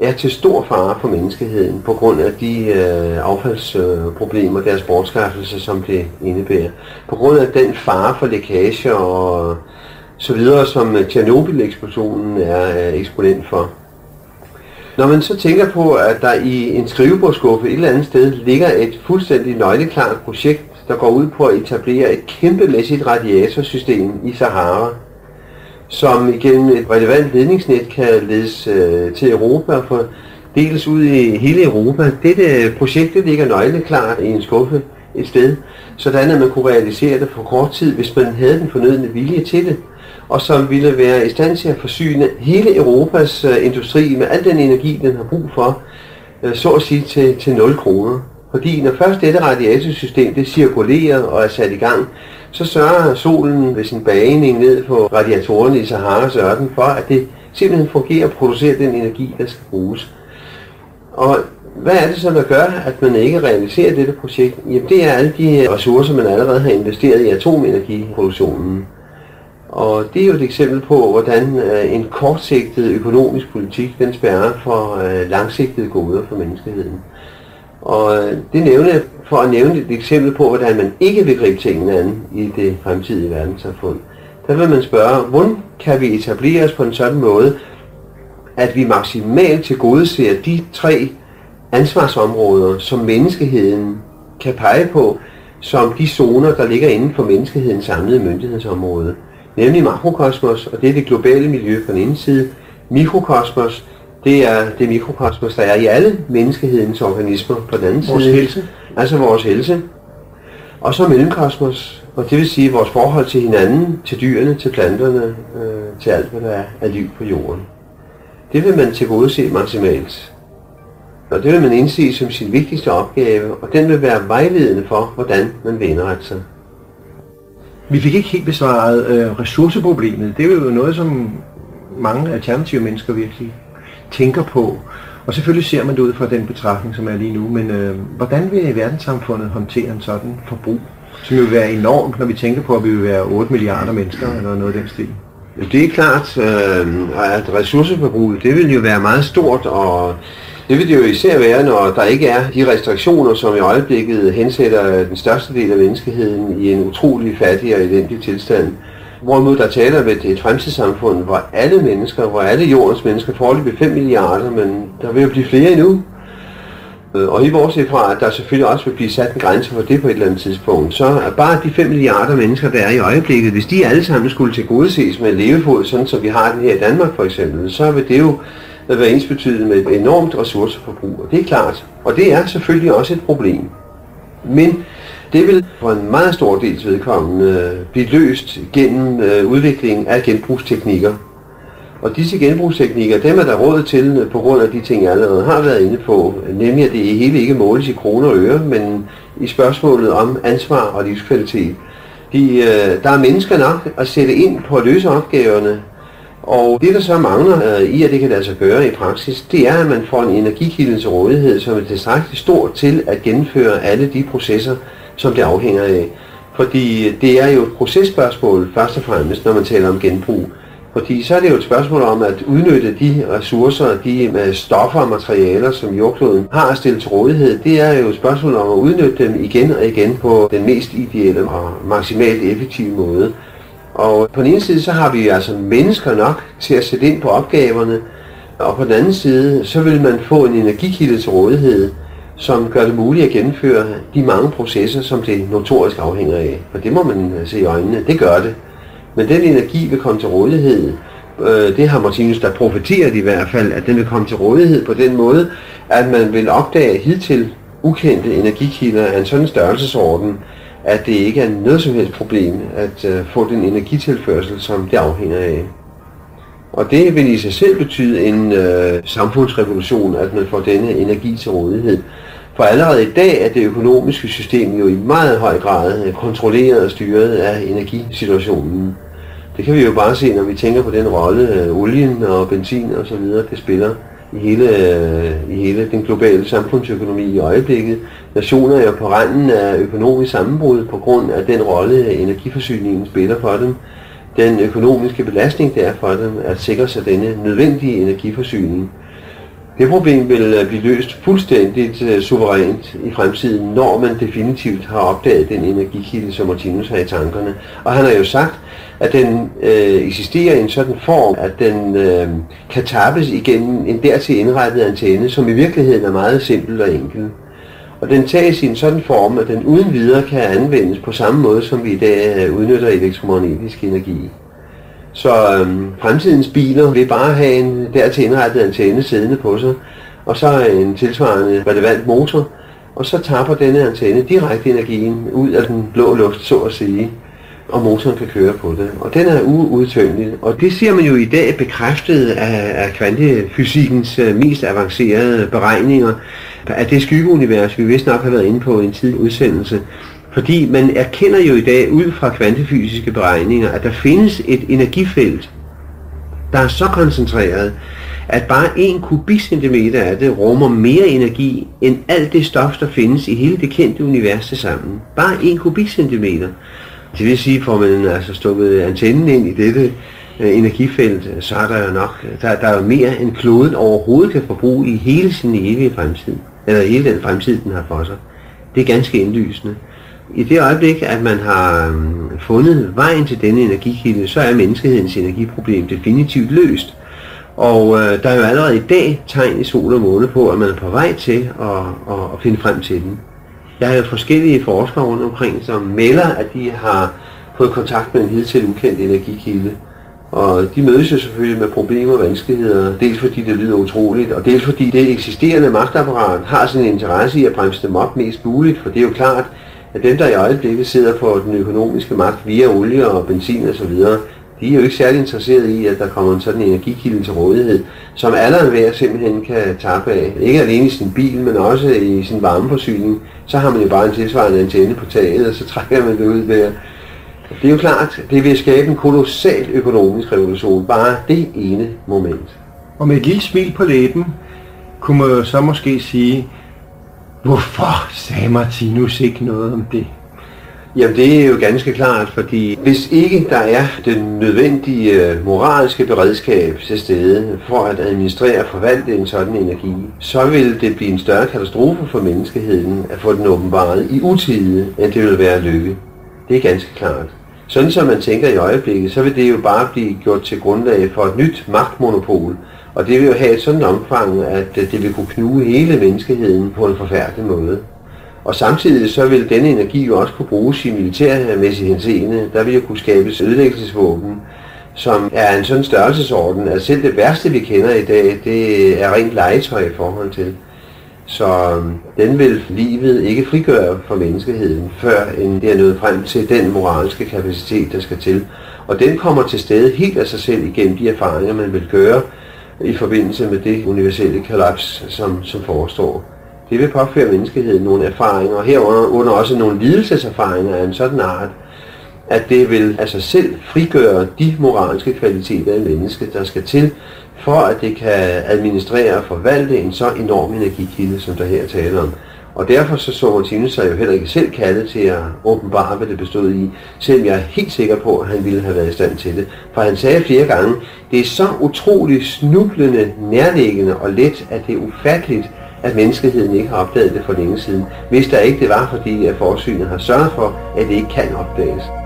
Speaker 2: er til stor fare for menneskeheden på grund af de øh, affaldsproblemer, øh, deres bortskaffelse, som det indebærer. På grund af den fare for lækage og så videre, som Tjernobyl-eksplosionen er øh, eksponent for. Når man så tænker på, at der i en skrivebordskuffe et eller andet sted ligger et fuldstændig nøgleklart projekt, der går ud på at etablere et kæmpemæssigt radiatorsystem i Sahara, som igennem et relevant ledningsnet kan ledes øh, til Europa og fordeles ud i hele Europa. Dette øh, projekt det ligger nøgleklart i en skuffe et sted, sådan at man kunne realisere det på kort tid, hvis man havde den fornødne vilje til det, og som ville være i stand til at forsyne hele Europas øh, industri med al den energi, den har brug for, øh, så at sige til, til 0 kroner. Fordi når først dette radiatorsystem det cirkulerer og er sat i gang, så sørger solen ved sin bagning ned på radiatorerne i Saharas ørken for, at det simpelthen fungerer og producerer den energi, der skal bruges. Og hvad er det så, der gør, at man ikke realiserer dette projekt? Jamen det er alle de ressourcer, man allerede har investeret i atomenergiproduktionen. Og det er jo et eksempel på, hvordan øh, en kortsigtet økonomisk politik, den spærrer for øh, langsigtede goder for menneskeheden. Og øh, det nævner for at nævne et eksempel på, hvordan man ikke vil gribe tingene an i det fremtidige verdenssamfund. Der vil man spørge, hvordan kan vi etablere os på en sådan måde, at vi maksimalt tilgodeser de tre ansvarsområder, som menneskeheden kan pege på, som de zoner, der ligger inden for menneskehedens samlede myndighedsområde. Nemlig makrokosmos, og det er det globale miljø på den ene side. Mikrokosmos, det er det mikrokosmos, der er i alle menneskehedens organismer på den anden
Speaker 1: Vores
Speaker 2: side.
Speaker 1: helse.
Speaker 2: Altså vores helse. Og så mellemkosmos, og det vil sige vores forhold til hinanden, til dyrene, til planterne, øh, til alt, hvad der er af liv på jorden. Det vil man tilgodese maksimalt. Og det vil man indse som sin vigtigste opgave, og den vil være vejledende for, hvordan man vil indrette sig.
Speaker 1: Vi fik ikke helt besvaret øh, ressourceproblemet. Det er jo noget, som mange alternative mennesker virkelig tænker på. Og selvfølgelig ser man det ud fra den betragtning, som er lige nu. Men øh, hvordan vil verdenssamfundet håndtere en sådan forbrug? Som jo vil være enormt, når vi tænker på, at vi vil være 8 milliarder mennesker, eller noget af den stil.
Speaker 2: Det er klart, øh, at ressourceforbruget, det vil jo være meget stort, og det vil det jo især være, når der ikke er de restriktioner, som i øjeblikket hensætter den største del af menneskeheden i en utrolig fattig og elendig tilstand. Hvorimod der taler om et, et fremtidssamfund, hvor alle mennesker, hvor alle jordens mennesker, foreløbig 5 milliarder, men der vil jo blive flere endnu. Øh, og i vores fra, at der selvfølgelig også vil blive sat en grænse for det på et eller andet tidspunkt, så er bare de 5 milliarder mennesker, der er i øjeblikket, hvis de alle sammen skulle tilgodeses med levefod, sådan som vi har den her i Danmark for eksempel, så vil det jo være ensbetydende med et enormt ressourceforbrug, og det er klart. Og det er selvfølgelig også et problem. Men det vil for en meget stor dels vedkommende øh, blive løst gennem øh, udviklingen af genbrugsteknikker. Og disse genbrugsteknikker, dem er der råd til øh, på grund af de ting, jeg allerede har været inde på, nemlig at det hele ikke måles i kroner og øre, men i spørgsmålet om ansvar og livskvalitet. De, øh, der er mennesker nok at sætte ind på at løse opgaverne, og det der så mangler øh, i, at det kan lade sig gøre i praksis, det er, at man får en energikilde til rådighed, som er tilstrækkeligt stor til at gennemføre alle de processer, som det afhænger af. Fordi det er jo et processpørgsmål først og fremmest, når man taler om genbrug. Fordi så er det jo et spørgsmål om at udnytte de ressourcer, de med stoffer og materialer, som jordkloden har at stille til rådighed. Det er jo et spørgsmål om at udnytte dem igen og igen på den mest ideelle og maksimalt effektive måde. Og på den ene side, så har vi altså mennesker nok til at sætte ind på opgaverne, og på den anden side, så vil man få en energikilde til rådighed, som gør det muligt at gennemføre de mange processer, som det notorisk afhænger af. Og det må man se i øjnene, det gør det. Men den energi vil komme til rådighed, øh, det har Martinus der profeteret i hvert fald, at den vil komme til rådighed på den måde, at man vil opdage hidtil ukendte energikilder af en sådan størrelsesorden, at det ikke er noget som helst problem at øh, få den energitilførsel, som det afhænger af. Og det vil i sig selv betyde en øh, samfundsrevolution, at man får denne energi til rådighed. For allerede i dag er det økonomiske system jo i meget høj grad øh, kontrolleret og styret af energisituationen. Det kan vi jo bare se, når vi tænker på den rolle, øh, olien og benzin og så videre, det spiller i hele, i hele den globale samfundsøkonomi i øjeblikket. Nationer er på randen af økonomisk sammenbrud på grund af den rolle, energiforsyningen spiller for dem. Den økonomiske belastning, det er for dem at sikre sig denne nødvendige energiforsyning. Det problem vil øh, blive løst fuldstændigt øh, suverænt i fremtiden, når man definitivt har opdaget den energikilde, som Martinus har i tankerne. Og han har jo sagt, at den øh, eksisterer i en sådan form, at den øh, kan tappes igennem en dertil indrettet antenne, som i virkeligheden er meget simpel og enkel. Og den tages i en sådan form, at den uden videre kan anvendes på samme måde, som vi i dag øh, udnytter elektromagnetisk energi. Så øhm, fremtidens biler vil bare have en dertil indrettet antenne siddende på sig, og så en tilsvarende relevant motor, og så tapper denne antenne direkte energien ud af den blå luft, så at sige, og motoren kan køre på det. Og den er uudtømmelig, og det ser man jo i dag bekræftet af, af kvantefysikkens øh, mest avancerede beregninger, at det skyggeunivers, vi vist nok har været inde på i en tidlig udsendelse, fordi man erkender jo i dag ud fra kvantefysiske beregninger, at der findes et energifelt, der er så koncentreret, at bare en kubikcentimeter af det rummer mere energi end alt det stof, der findes i hele det kendte univers til sammen. Bare en kubikcentimeter. Det vil sige, får man altså stukket antennen ind i dette øh, energifelt, så er der jo nok, der, der er jo mere end kloden overhovedet kan forbruge i hele sin evige fremtid. eller hele den fremtid, den har for sig. Det er ganske indlysende. I det øjeblik, at man har øhm, fundet vejen til denne energikilde, så er menneskehedens energiproblem definitivt løst. Og øh, der er jo allerede i dag tegn i sol og måne på, at man er på vej til at, at, at finde frem til den. Jeg har jo forskellige forskere rundt omkring, som melder, at de har fået kontakt med en hidtil ukendt energikilde. Og de mødes jo selvfølgelig med problemer og vanskeligheder, dels fordi det lyder utroligt, og dels fordi det eksisterende magtapparat har sin interesse i at bremse dem op mest muligt, for det er jo klart, at dem, der i øjeblikket sidder på den økonomiske magt via olie og benzin osv., de er jo ikke særlig interesserede i, at der kommer en sådan energikilde til rådighed, som alle hver simpelthen kan tappe af. Ikke alene i sin bil, men også i sin varmeforsyning. Så har man jo bare en tilsvarende antenne på taget, og så trækker man det ud der. Det er jo klart, det vil skabe en kolossal økonomisk revolution, bare det ene moment.
Speaker 1: Og med et lille smil på læben, kunne man jo så måske sige, hvorfor sagde Martinus ikke noget om det?
Speaker 2: Jamen det er jo ganske klart, fordi hvis ikke der er den nødvendige øh, moralske beredskab til stede for at administrere og forvalte en sådan energi, så vil det blive en større katastrofe for menneskeheden at få den åbenbaret i utide, end det vil være lykke. Det er ganske klart. Sådan som man tænker i øjeblikket, så vil det jo bare blive gjort til grundlag for et nyt magtmonopol, og det vil jo have et sådan omfang, at øh, det vil kunne knuge hele menneskeheden på en forfærdelig måde. Og samtidig så vil denne energi jo også kunne bruges i militærmæssig henseende. Der vil jo kunne skabes ødelæggelsesvåben, som er en sådan størrelsesorden, at selv det værste, vi kender i dag, det er rent legetøj i forhold til. Så øhm, den vil livet ikke frigøre for menneskeheden, før end det er nået frem til den moralske kapacitet, der skal til. Og den kommer til stede helt af sig selv igennem de erfaringer, man vil gøre i forbindelse med det universelle kollaps, som, som forestår. Det vil påføre menneskeheden nogle erfaringer, og herunder også nogle lidelseserfaringer af en sådan art, at det vil af sig selv frigøre de moralske kvaliteter af mennesket, der skal til, for at det kan administrere og forvalte en så enorm energikilde, som der her taler om. Og derfor så så Martinus sig jo heller ikke selv kaldet til at åbenbare, hvad det bestod i, selvom jeg er helt sikker på, at han ville have været i stand til det. For han sagde flere gange, det er så utroligt snublende, nærliggende og let, at det er ufatteligt, at menneskeheden ikke har opdaget det for længe siden, hvis der ikke det var, fordi at forsynet har sørget for, at det ikke kan opdages.